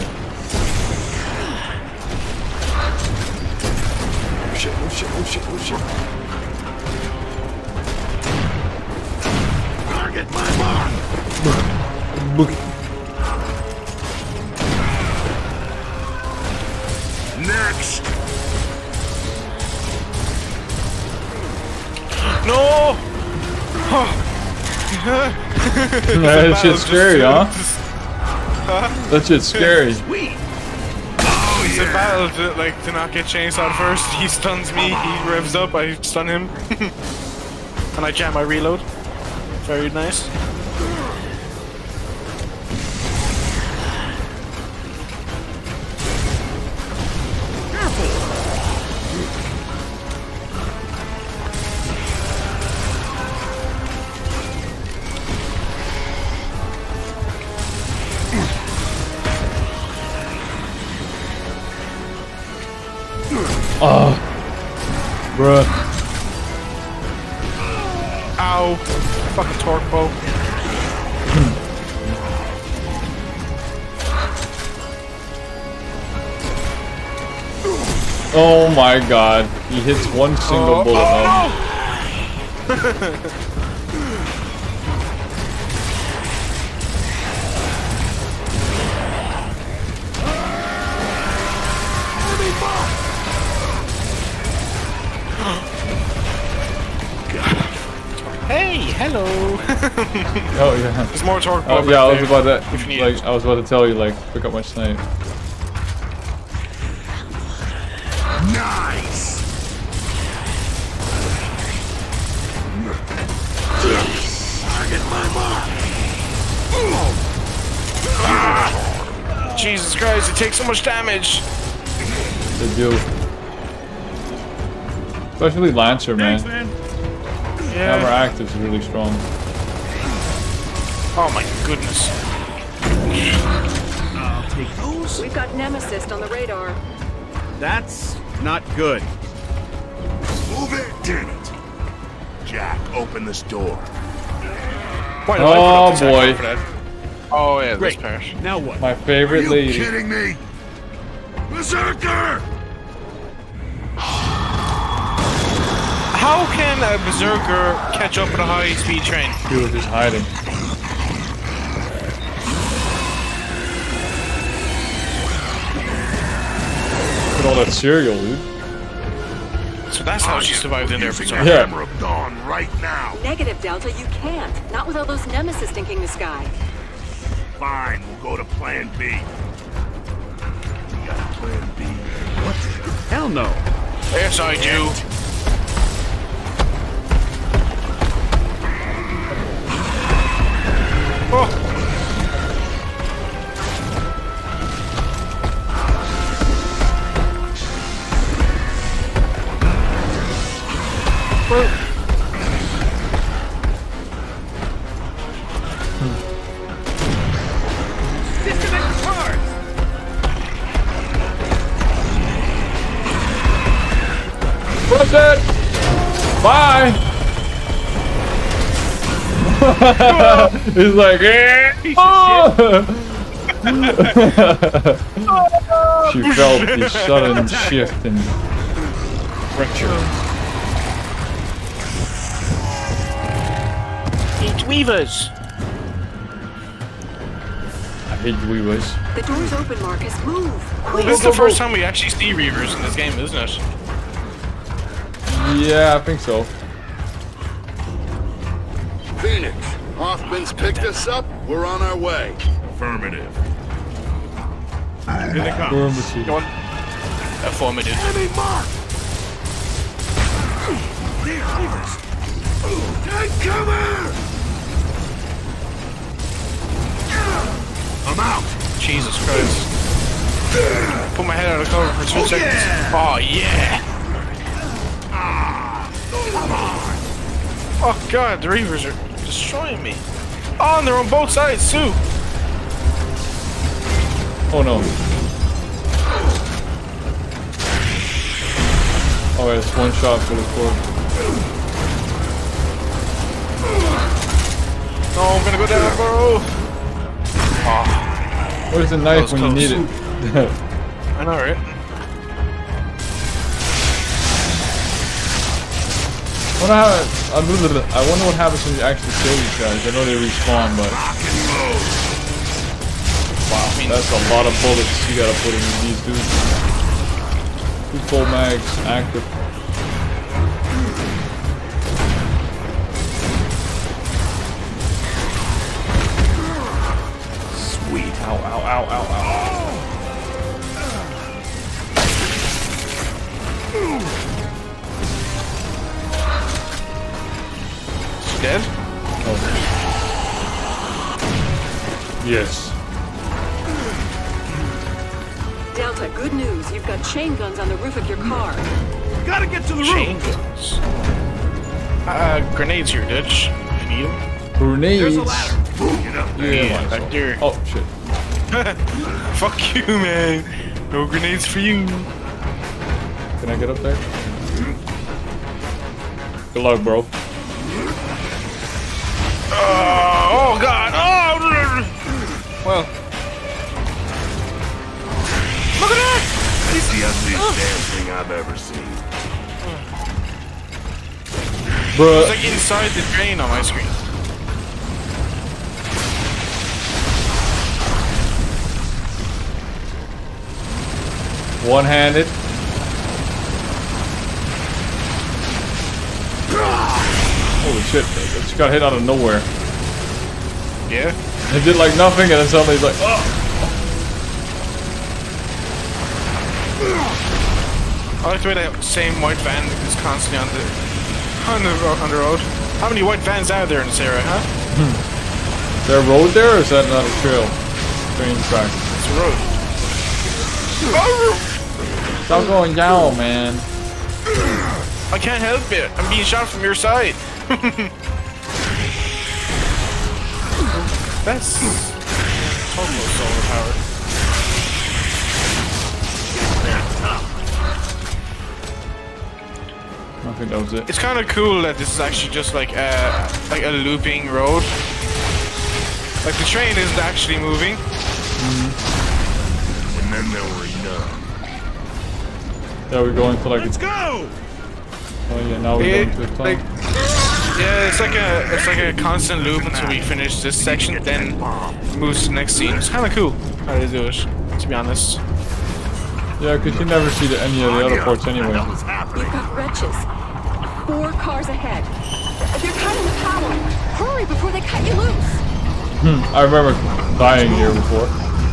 [SPEAKER 1] Oh shit, oh shit, oh shit, oh shit. Target my mark. Next.
[SPEAKER 5] No!
[SPEAKER 2] that shit's scary, huh? huh? That shit's scary.
[SPEAKER 1] Sweet.
[SPEAKER 5] It's a battle to, like, to not get chainsawed first. He stuns me, he revs up, I stun him. and I jam my reload. Very nice.
[SPEAKER 2] Oh. Bruh.
[SPEAKER 5] Ow. Fucking torque bow. Hmm.
[SPEAKER 2] Oh my god. He hits one single
[SPEAKER 5] Oh,
[SPEAKER 2] bullet.
[SPEAKER 5] oh,
[SPEAKER 2] man. Oh yeah.
[SPEAKER 5] There's more torque bow
[SPEAKER 2] Oh yeah, I was
[SPEAKER 5] back
[SPEAKER 2] about to
[SPEAKER 5] if you need
[SPEAKER 2] like
[SPEAKER 5] it.
[SPEAKER 2] I was about to tell you like pick up my snipe.
[SPEAKER 1] Nice. Target my mark.
[SPEAKER 5] Jesus Christ, it takes so much damage.
[SPEAKER 2] They do. Especially Lancer, man.
[SPEAKER 8] Thanks, man.
[SPEAKER 2] Hammer
[SPEAKER 5] Yeah.
[SPEAKER 2] active is really strong.
[SPEAKER 5] Oh my goodness.
[SPEAKER 8] I'll take those.
[SPEAKER 6] We've got Nemacysts on the radar.
[SPEAKER 8] That's not good.
[SPEAKER 1] Move it. Damn it. Jack, open this door.
[SPEAKER 5] Why did
[SPEAKER 2] Oh,
[SPEAKER 5] put up this
[SPEAKER 2] boy.
[SPEAKER 5] icon for that? Oh yeah,
[SPEAKER 8] Great.
[SPEAKER 5] this part.
[SPEAKER 8] Now what?
[SPEAKER 2] My
[SPEAKER 1] Are
[SPEAKER 2] favorite
[SPEAKER 1] you
[SPEAKER 2] lady.
[SPEAKER 1] kidding me? Berserker!
[SPEAKER 5] How can a berserker catch up with a high-speed train?
[SPEAKER 2] He was just hiding. At all that cereal, dude.
[SPEAKER 5] So that's how she survived in there for so long.
[SPEAKER 1] the
[SPEAKER 2] Yeah.
[SPEAKER 1] hammer of dawn right now.
[SPEAKER 6] Negative, Delta, you can't. Not with all those Nemacysts stinking the sky.
[SPEAKER 1] Fine, we'll go to Plan B. We got a Plan B.
[SPEAKER 8] Hell no.
[SPEAKER 5] Yes, I do.
[SPEAKER 2] What's it? Bye. He's like, eh. Oh! she felt the sudden shift in pressure.
[SPEAKER 5] Eat Reavers.
[SPEAKER 2] I hate Reavers.
[SPEAKER 6] The door's open, Marcus. Move. Quick.
[SPEAKER 5] This is the first time we actually see reavers in this game, isn't it?
[SPEAKER 2] Yeah, I think so.
[SPEAKER 7] Phoenix, Hoffman's picked us up. We're on our way.
[SPEAKER 1] Affirmative.
[SPEAKER 8] Here they come.
[SPEAKER 2] Affirmative.
[SPEAKER 5] Go on. Affirmative.
[SPEAKER 1] Enemy mark! There, Reavers. Take cover! I'm out.
[SPEAKER 5] Jesus Christ. Put my head out of cover for two oh, seconds. Oh, yeah. Come on! Oh, God, the Reavers are destroying me. Oh, and they're on both sides, too.
[SPEAKER 2] Oh no. Oh, yeah, it's one shot for the core.
[SPEAKER 5] No, I'm gonna go down, bro. Ah.
[SPEAKER 2] Where's the knife when you need it?
[SPEAKER 5] I know, right?
[SPEAKER 2] wonder how, I I wonder what happens when you actually kill these guys. I know they respawn, but wow, that's a lot of bullets you gotta put in these dudes. Two full mags active. Ow, ow, ow, ow, ow.
[SPEAKER 5] She dead?
[SPEAKER 2] Yes.
[SPEAKER 10] Delta, good news. You've got chain guns on the roof of your car.
[SPEAKER 8] Gotta get to the
[SPEAKER 5] Chain
[SPEAKER 8] roof.
[SPEAKER 5] guns. Uh, grenades here, Dutch. If you need 'em.
[SPEAKER 2] Grenades.
[SPEAKER 8] There's a ladder.
[SPEAKER 1] Get up
[SPEAKER 2] Yeah,
[SPEAKER 5] Yeah, back there.
[SPEAKER 2] Oh shit.
[SPEAKER 5] Fuck you, man. No grenades for you.
[SPEAKER 2] Can I get up there? Good luck, bro.
[SPEAKER 5] Oh, oh God. Oh. Well. Look at that.
[SPEAKER 1] That's the ugliest damn thing I've ever seen.
[SPEAKER 2] Bruh.
[SPEAKER 5] It's like inside the drain on my screen.
[SPEAKER 2] One-handed. Holy shit, it just got hit out of nowhere.
[SPEAKER 5] Yeah.
[SPEAKER 2] It did like nothing and then suddenly it's like, oh!
[SPEAKER 5] I like the way that same white van is constantly on the on the on the road. How many white vans are there in this area, huh? Hmm.
[SPEAKER 2] Is there a road there or is that not a trail? Train track.
[SPEAKER 5] It's a road. Oh!
[SPEAKER 2] Stop going down, man.
[SPEAKER 5] I can't help it. I'm being shot from your side. That's almost solar powered.
[SPEAKER 2] I think that was it.
[SPEAKER 5] It's kind of cool that this is actually just like a like a looping road. Like the train isn't actually moving.
[SPEAKER 1] And
[SPEAKER 2] Yeah, we're going for like,
[SPEAKER 8] Let's go.
[SPEAKER 2] oh yeah, now we're
[SPEAKER 5] It-
[SPEAKER 2] going to a
[SPEAKER 5] like, yeah, it's like a it's like a constant loop until we finish this section, then moves to the next scene. It's kind of cool how they do it, to be honest.
[SPEAKER 2] Yeah, because you never see the, any of the other ports anyway.
[SPEAKER 10] You've got wretches. Four cars ahead. They're cutting the power. Hurry before they cut you loose.
[SPEAKER 2] Hmm, I remember dying here before.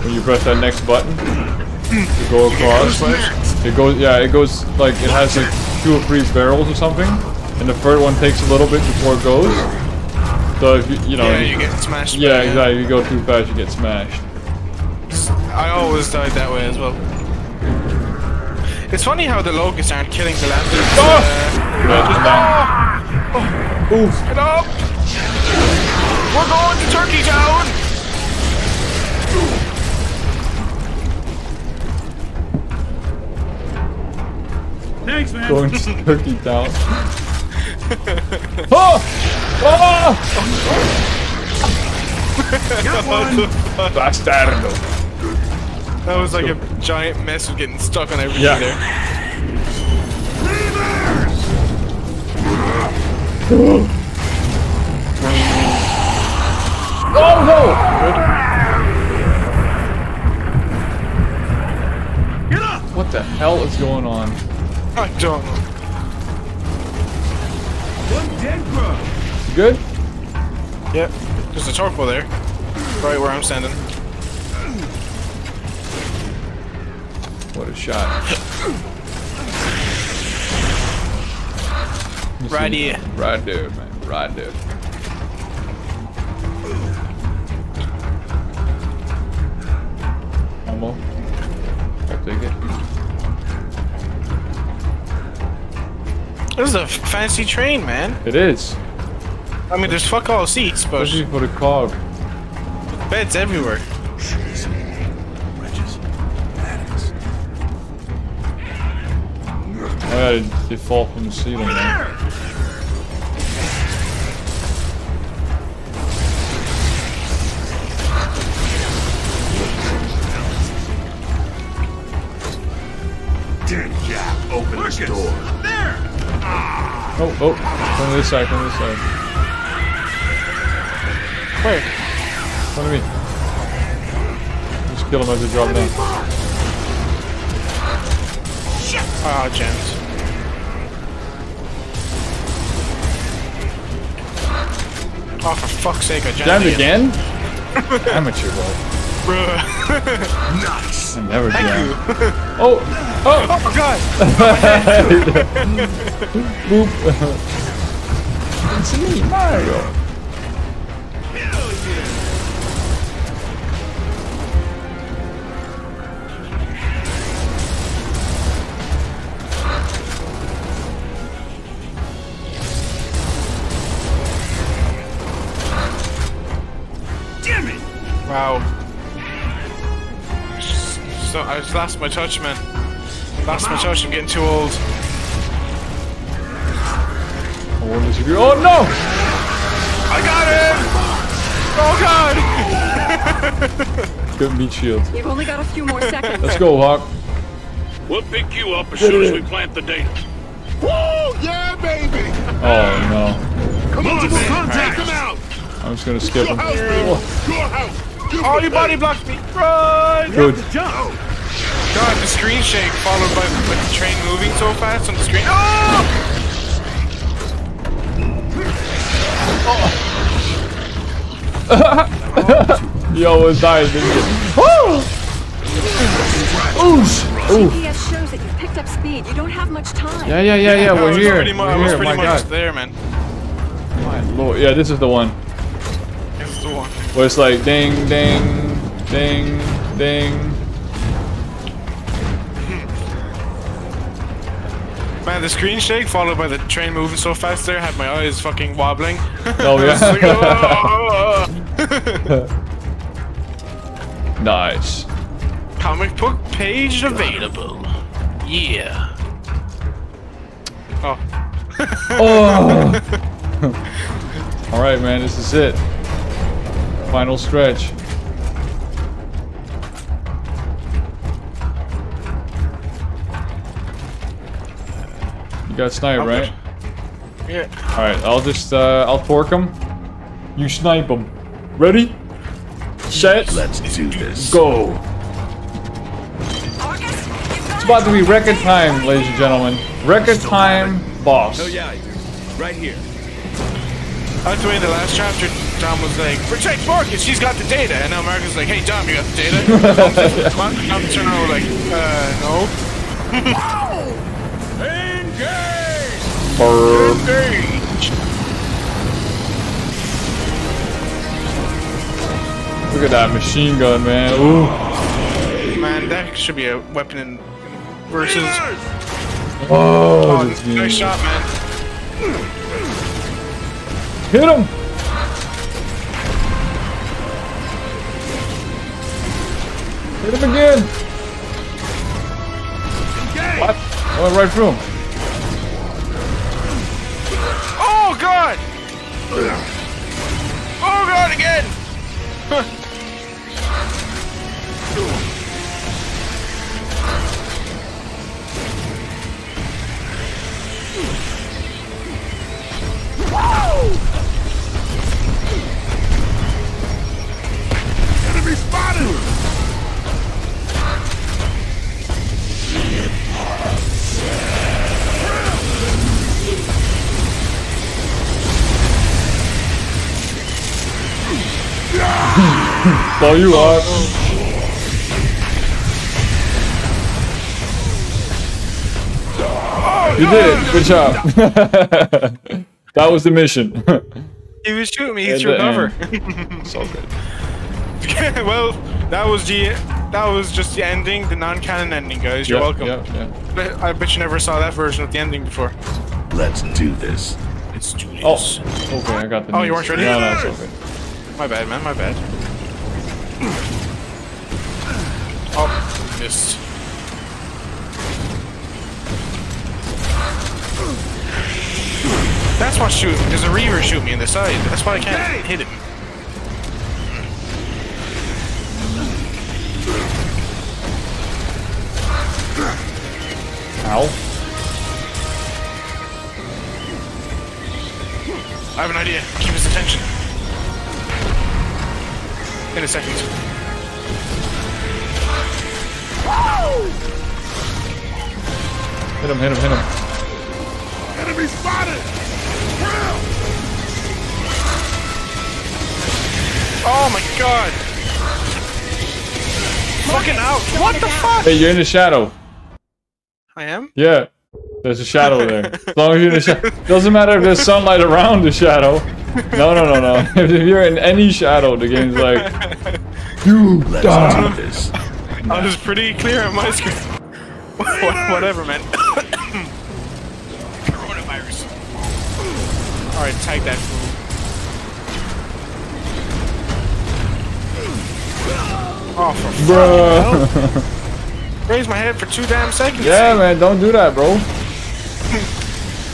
[SPEAKER 2] When you press that next button to go across. It goes, yeah, it goes like it has like two or three barrels or something, and the third one takes a little bit before it goes. So if you, you know,
[SPEAKER 5] Yeah, you get smashed.
[SPEAKER 2] yeah,
[SPEAKER 5] by
[SPEAKER 2] exactly. If you go too fast, you get smashed.
[SPEAKER 5] I always died that way as well. It's funny how the locusts aren't killing the lanterns. Uh,
[SPEAKER 2] Yeah, just down. Oof.
[SPEAKER 5] get up! We're going to Turkey Town!
[SPEAKER 8] Thanks, man.
[SPEAKER 2] Going to Turkey Town. oh! Oh!
[SPEAKER 8] Got one.
[SPEAKER 2] Bastardo.
[SPEAKER 5] That was like a giant mess of getting stuck on everything
[SPEAKER 2] Yeah.
[SPEAKER 5] there.
[SPEAKER 2] Oh no!
[SPEAKER 8] Get up.
[SPEAKER 2] What the hell is going on?
[SPEAKER 5] I don't know.
[SPEAKER 8] One dead crow.
[SPEAKER 2] You good?
[SPEAKER 5] Yep, there's a torque bow there. Right where I'm standing.
[SPEAKER 2] What a shot.
[SPEAKER 5] Right here.
[SPEAKER 2] Right there, man. Alright, dude.
[SPEAKER 5] This is a fancy train, man.
[SPEAKER 2] It is.
[SPEAKER 5] I mean, there's fuck all seats, but
[SPEAKER 2] Especially for the cog.
[SPEAKER 5] beds everywhere.
[SPEAKER 2] Oh yeah, they, they fall from the ceiling, man.
[SPEAKER 1] This
[SPEAKER 2] side, come this side.
[SPEAKER 5] Where?
[SPEAKER 2] Come to me. Just kill him as they drop down.
[SPEAKER 5] Ah, gems. Oh, for fuck's sake, I jammed,
[SPEAKER 2] Jammed again? Amateur, bro.
[SPEAKER 5] Bruh.
[SPEAKER 1] Nice.
[SPEAKER 2] I never
[SPEAKER 5] Thank
[SPEAKER 2] jam.
[SPEAKER 5] you.
[SPEAKER 2] Oh! Oh!
[SPEAKER 5] Oh my god!
[SPEAKER 2] Boop. It's me, Mario.
[SPEAKER 8] Damn it!
[SPEAKER 5] Wow. So I just lost my touch, man. Lost my touch. I'm getting too old.
[SPEAKER 2] I wonder if Oh no!
[SPEAKER 5] I got him! Oh god!
[SPEAKER 2] Good meat shield.
[SPEAKER 10] You've only got a few more seconds.
[SPEAKER 2] Let's go, Hawk.
[SPEAKER 8] We'll pick you up as soon as we plant the data.
[SPEAKER 7] Woo! Yeah, baby!
[SPEAKER 2] Oh no.
[SPEAKER 7] Come on,
[SPEAKER 1] Multiple
[SPEAKER 7] man.
[SPEAKER 1] contact.
[SPEAKER 7] Take him out!
[SPEAKER 2] I'm just gonna skip
[SPEAKER 7] Your
[SPEAKER 2] him.
[SPEAKER 7] house, baby!
[SPEAKER 2] Oh,
[SPEAKER 7] Your house!
[SPEAKER 5] Oh, you body blocked me! Run!
[SPEAKER 2] good.
[SPEAKER 8] Jump! Oh.
[SPEAKER 5] God, the screen shake followed by like, the train moving so fast on the screen. Oh!
[SPEAKER 2] You almost died, didn't you? Oosh! Ooh.
[SPEAKER 10] GPS shows that you've picked up speed. You don't have much time.
[SPEAKER 2] Yeah, yeah, yeah, yeah. We're
[SPEAKER 5] was
[SPEAKER 2] here.
[SPEAKER 5] Pretty mu- I
[SPEAKER 2] We're
[SPEAKER 5] was
[SPEAKER 2] here.
[SPEAKER 5] pretty
[SPEAKER 2] My
[SPEAKER 5] much
[SPEAKER 2] God.
[SPEAKER 5] there, man.
[SPEAKER 2] My lord. Yeah, this is the one.
[SPEAKER 5] This is the one.
[SPEAKER 2] Where it's like ding, ding, ding, ding.
[SPEAKER 5] Man, the screen shake followed by the train moving so fast there had my eyes fucking wobbling.
[SPEAKER 2] Oh,
[SPEAKER 5] like,
[SPEAKER 2] yeah.
[SPEAKER 5] "Oh."
[SPEAKER 2] nice.
[SPEAKER 5] Comic book page available. Yeah. Oh.
[SPEAKER 2] Oh. All right, man. This is it. Final stretch. Got snipe, right?
[SPEAKER 5] Yeah.
[SPEAKER 2] All right. I'll just uh, I'll torque him. You snipe him. Ready? Set.
[SPEAKER 1] Let's do this.
[SPEAKER 2] Go. It's about to be record time, ladies and gentlemen. Record time, boss.
[SPEAKER 3] Oh yeah, I do. Right here.
[SPEAKER 5] That's the way the last chapter, Tom was like, protect Marcus, she's got the data. And now Marcus is like, hey, Tom, you got the data? Come on, Tom turn around like, uh, no. Engage!
[SPEAKER 2] Look at that machine gun, man. Ooh.
[SPEAKER 5] Man, that should be a weapon in versus.
[SPEAKER 2] Oh,
[SPEAKER 5] Oh, nice shot, man.
[SPEAKER 2] Hit him! Hit him again! What? I went right through him.
[SPEAKER 5] God! Oh, God, again!
[SPEAKER 2] Blow you are. You did. Good job. that was the mission.
[SPEAKER 5] He was shooting me.
[SPEAKER 2] At
[SPEAKER 5] He's your
[SPEAKER 2] the
[SPEAKER 5] cover.
[SPEAKER 2] so good.
[SPEAKER 5] well, that was the that was just the ending, the non-canon ending, guys. You're
[SPEAKER 2] Yeah,
[SPEAKER 5] welcome.
[SPEAKER 2] yeah, yeah.
[SPEAKER 5] I bet you never saw that version of the ending before.
[SPEAKER 1] Let's do this.
[SPEAKER 5] It's too late.
[SPEAKER 2] Oh, okay, I got the.
[SPEAKER 5] Oh, you weren't ready?
[SPEAKER 2] No, no, it's okay.
[SPEAKER 5] My bad, man. My bad. That's what's shooting. There's a Reaver shooting me in the side. That's why I can't hit him.
[SPEAKER 2] Ow.
[SPEAKER 5] I have an idea. Keep his attention. In a second.
[SPEAKER 2] Hit him, hit him, hit him.
[SPEAKER 7] Enemy spotted!
[SPEAKER 5] Oh my god! Fucking out! What the fuck?
[SPEAKER 2] Hey, you're in the shadow.
[SPEAKER 5] I am?
[SPEAKER 2] Yeah. There's a shadow there. As long as you're in the shadow. Doesn't matter if there's sunlight around the shadow. No, no, no, no. If you're in any shadow, the game's like, you
[SPEAKER 1] Let's
[SPEAKER 2] die.
[SPEAKER 1] Do.
[SPEAKER 5] I was pretty clear on my screen. Whatever, man. Coronavirus. Alright, tag that fool. Oh, for
[SPEAKER 2] Bruh.
[SPEAKER 5] Raise my head for two damn seconds.
[SPEAKER 2] Yeah, man, don't do that, bro.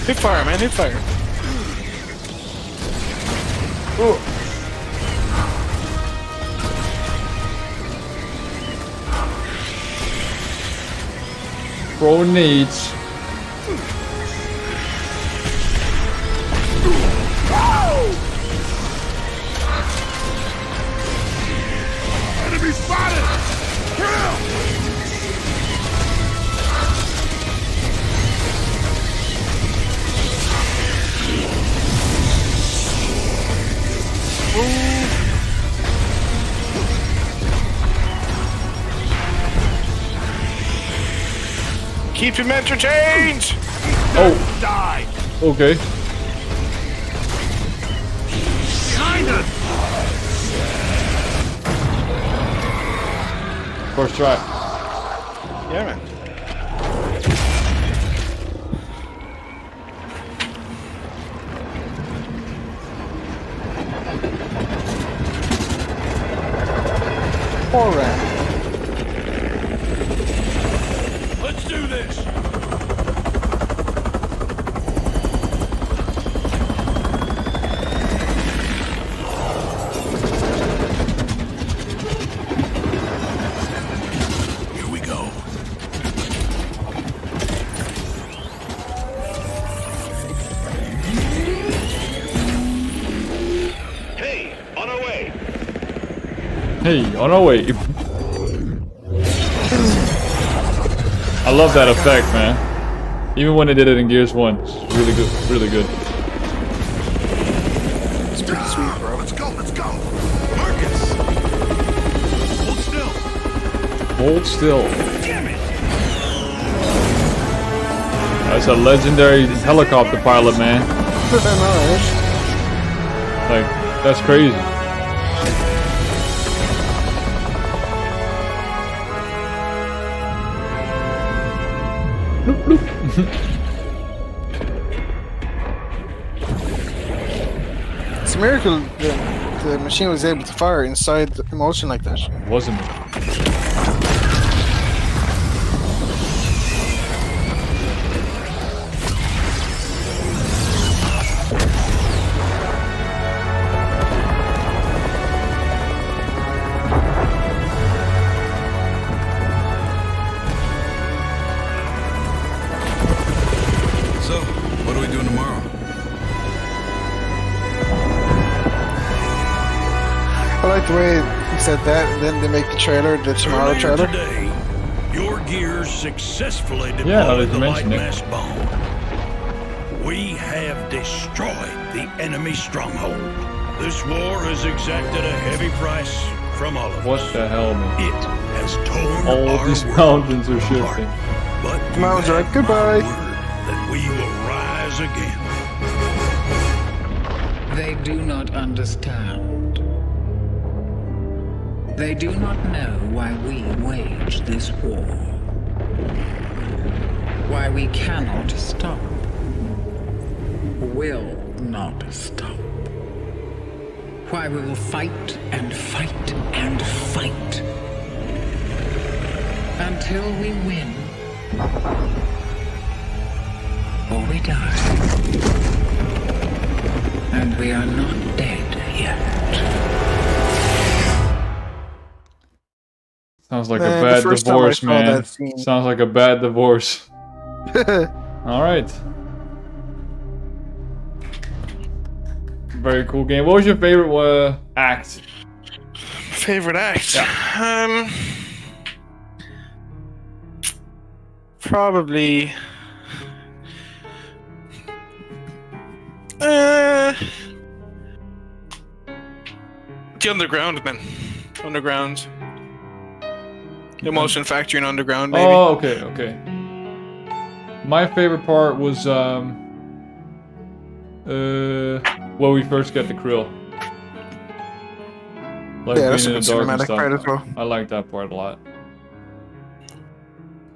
[SPEAKER 5] Hit fire, man. Hit fire.
[SPEAKER 2] Bro needs.
[SPEAKER 7] Enemy spotted!
[SPEAKER 5] Keep him entertained.
[SPEAKER 2] Oh,
[SPEAKER 7] Die!
[SPEAKER 2] okay.
[SPEAKER 7] Behind us!
[SPEAKER 2] First try.
[SPEAKER 5] Yeah, man. Alright.
[SPEAKER 8] Hey, on our way.
[SPEAKER 2] I love that effect, man. Even when they did it in Gears 1, it's really good, really good.
[SPEAKER 5] It's pretty sweet, bro.
[SPEAKER 7] Let's go, let's go! Marcus! Hold still!
[SPEAKER 2] Hold still.
[SPEAKER 7] Damn it!
[SPEAKER 2] That's a legendary helicopter pilot, man. Like, that's crazy.
[SPEAKER 5] The, machine was able to fire inside the emotion like that.
[SPEAKER 2] Wasn't it?
[SPEAKER 9] So,
[SPEAKER 5] I the way he said that, and then they make the trailer, the tomorrow
[SPEAKER 8] Earlier
[SPEAKER 5] trailer.
[SPEAKER 8] today, your gears successfully deployed
[SPEAKER 2] Yeah, now that
[SPEAKER 8] the light
[SPEAKER 2] it.
[SPEAKER 8] mass bomb. We have destroyed the enemy stronghold. This war has exacted a heavy price from all of
[SPEAKER 2] What
[SPEAKER 8] us.
[SPEAKER 2] What the hell, man?
[SPEAKER 8] It has torn
[SPEAKER 2] All
[SPEAKER 8] our
[SPEAKER 2] these
[SPEAKER 8] world
[SPEAKER 2] mountains are
[SPEAKER 8] apart.
[SPEAKER 2] shifting.
[SPEAKER 8] But
[SPEAKER 5] The mountains are like,
[SPEAKER 8] you have my
[SPEAKER 5] "Goodbye."
[SPEAKER 8] That we will rise again.
[SPEAKER 11] They do not understand. They do not know why we wage this war. Why we cannot stop. Will not stop. Why we will fight and fight and fight. Until we win. Or we die. And we are not dead yet.
[SPEAKER 2] Sounds like
[SPEAKER 5] Man,
[SPEAKER 2] a bad
[SPEAKER 5] first time I
[SPEAKER 2] divorce, man. Sounds like a bad divorce. All right. Very cool game. What was your favorite uh, act?
[SPEAKER 5] Favorite act? Um, probably. Uh, the underground, man. Underground. The motion factory and underground, maybe.
[SPEAKER 2] Oh, okay, okay. My favorite part was um, uh, when we first get the Kryll. Like
[SPEAKER 5] Yeah, that's a good
[SPEAKER 2] the dark and
[SPEAKER 5] cinematic part as well.
[SPEAKER 2] I like that part a lot.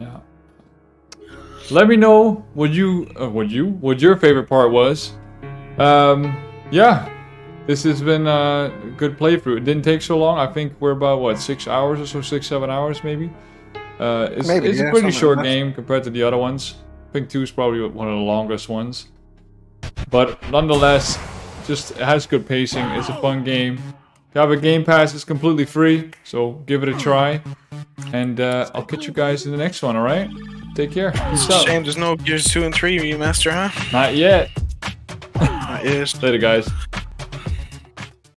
[SPEAKER 2] Yeah. Let me know what you, uh, what you, what your favorite part was. Um, yeah. This has been a good playthrough. It didn't take so long. I think we're about what six hours or so, six seven hours maybe. Uh, it's,
[SPEAKER 5] Maybe,
[SPEAKER 2] it's
[SPEAKER 5] yeah,
[SPEAKER 2] a pretty short
[SPEAKER 5] like
[SPEAKER 2] game compared to the other ones. I think two is probably one of the longest ones. But nonetheless, just it has good pacing. It's a fun game. If you have a Game Pass, it's completely free, so give it a try. And uh, I'll catch you guys in the next one. All right? Take care.
[SPEAKER 5] It's a shame there's no Gears 2 and 3 remaster, huh?
[SPEAKER 2] Not yet.
[SPEAKER 5] Not yet.
[SPEAKER 2] Later, guys.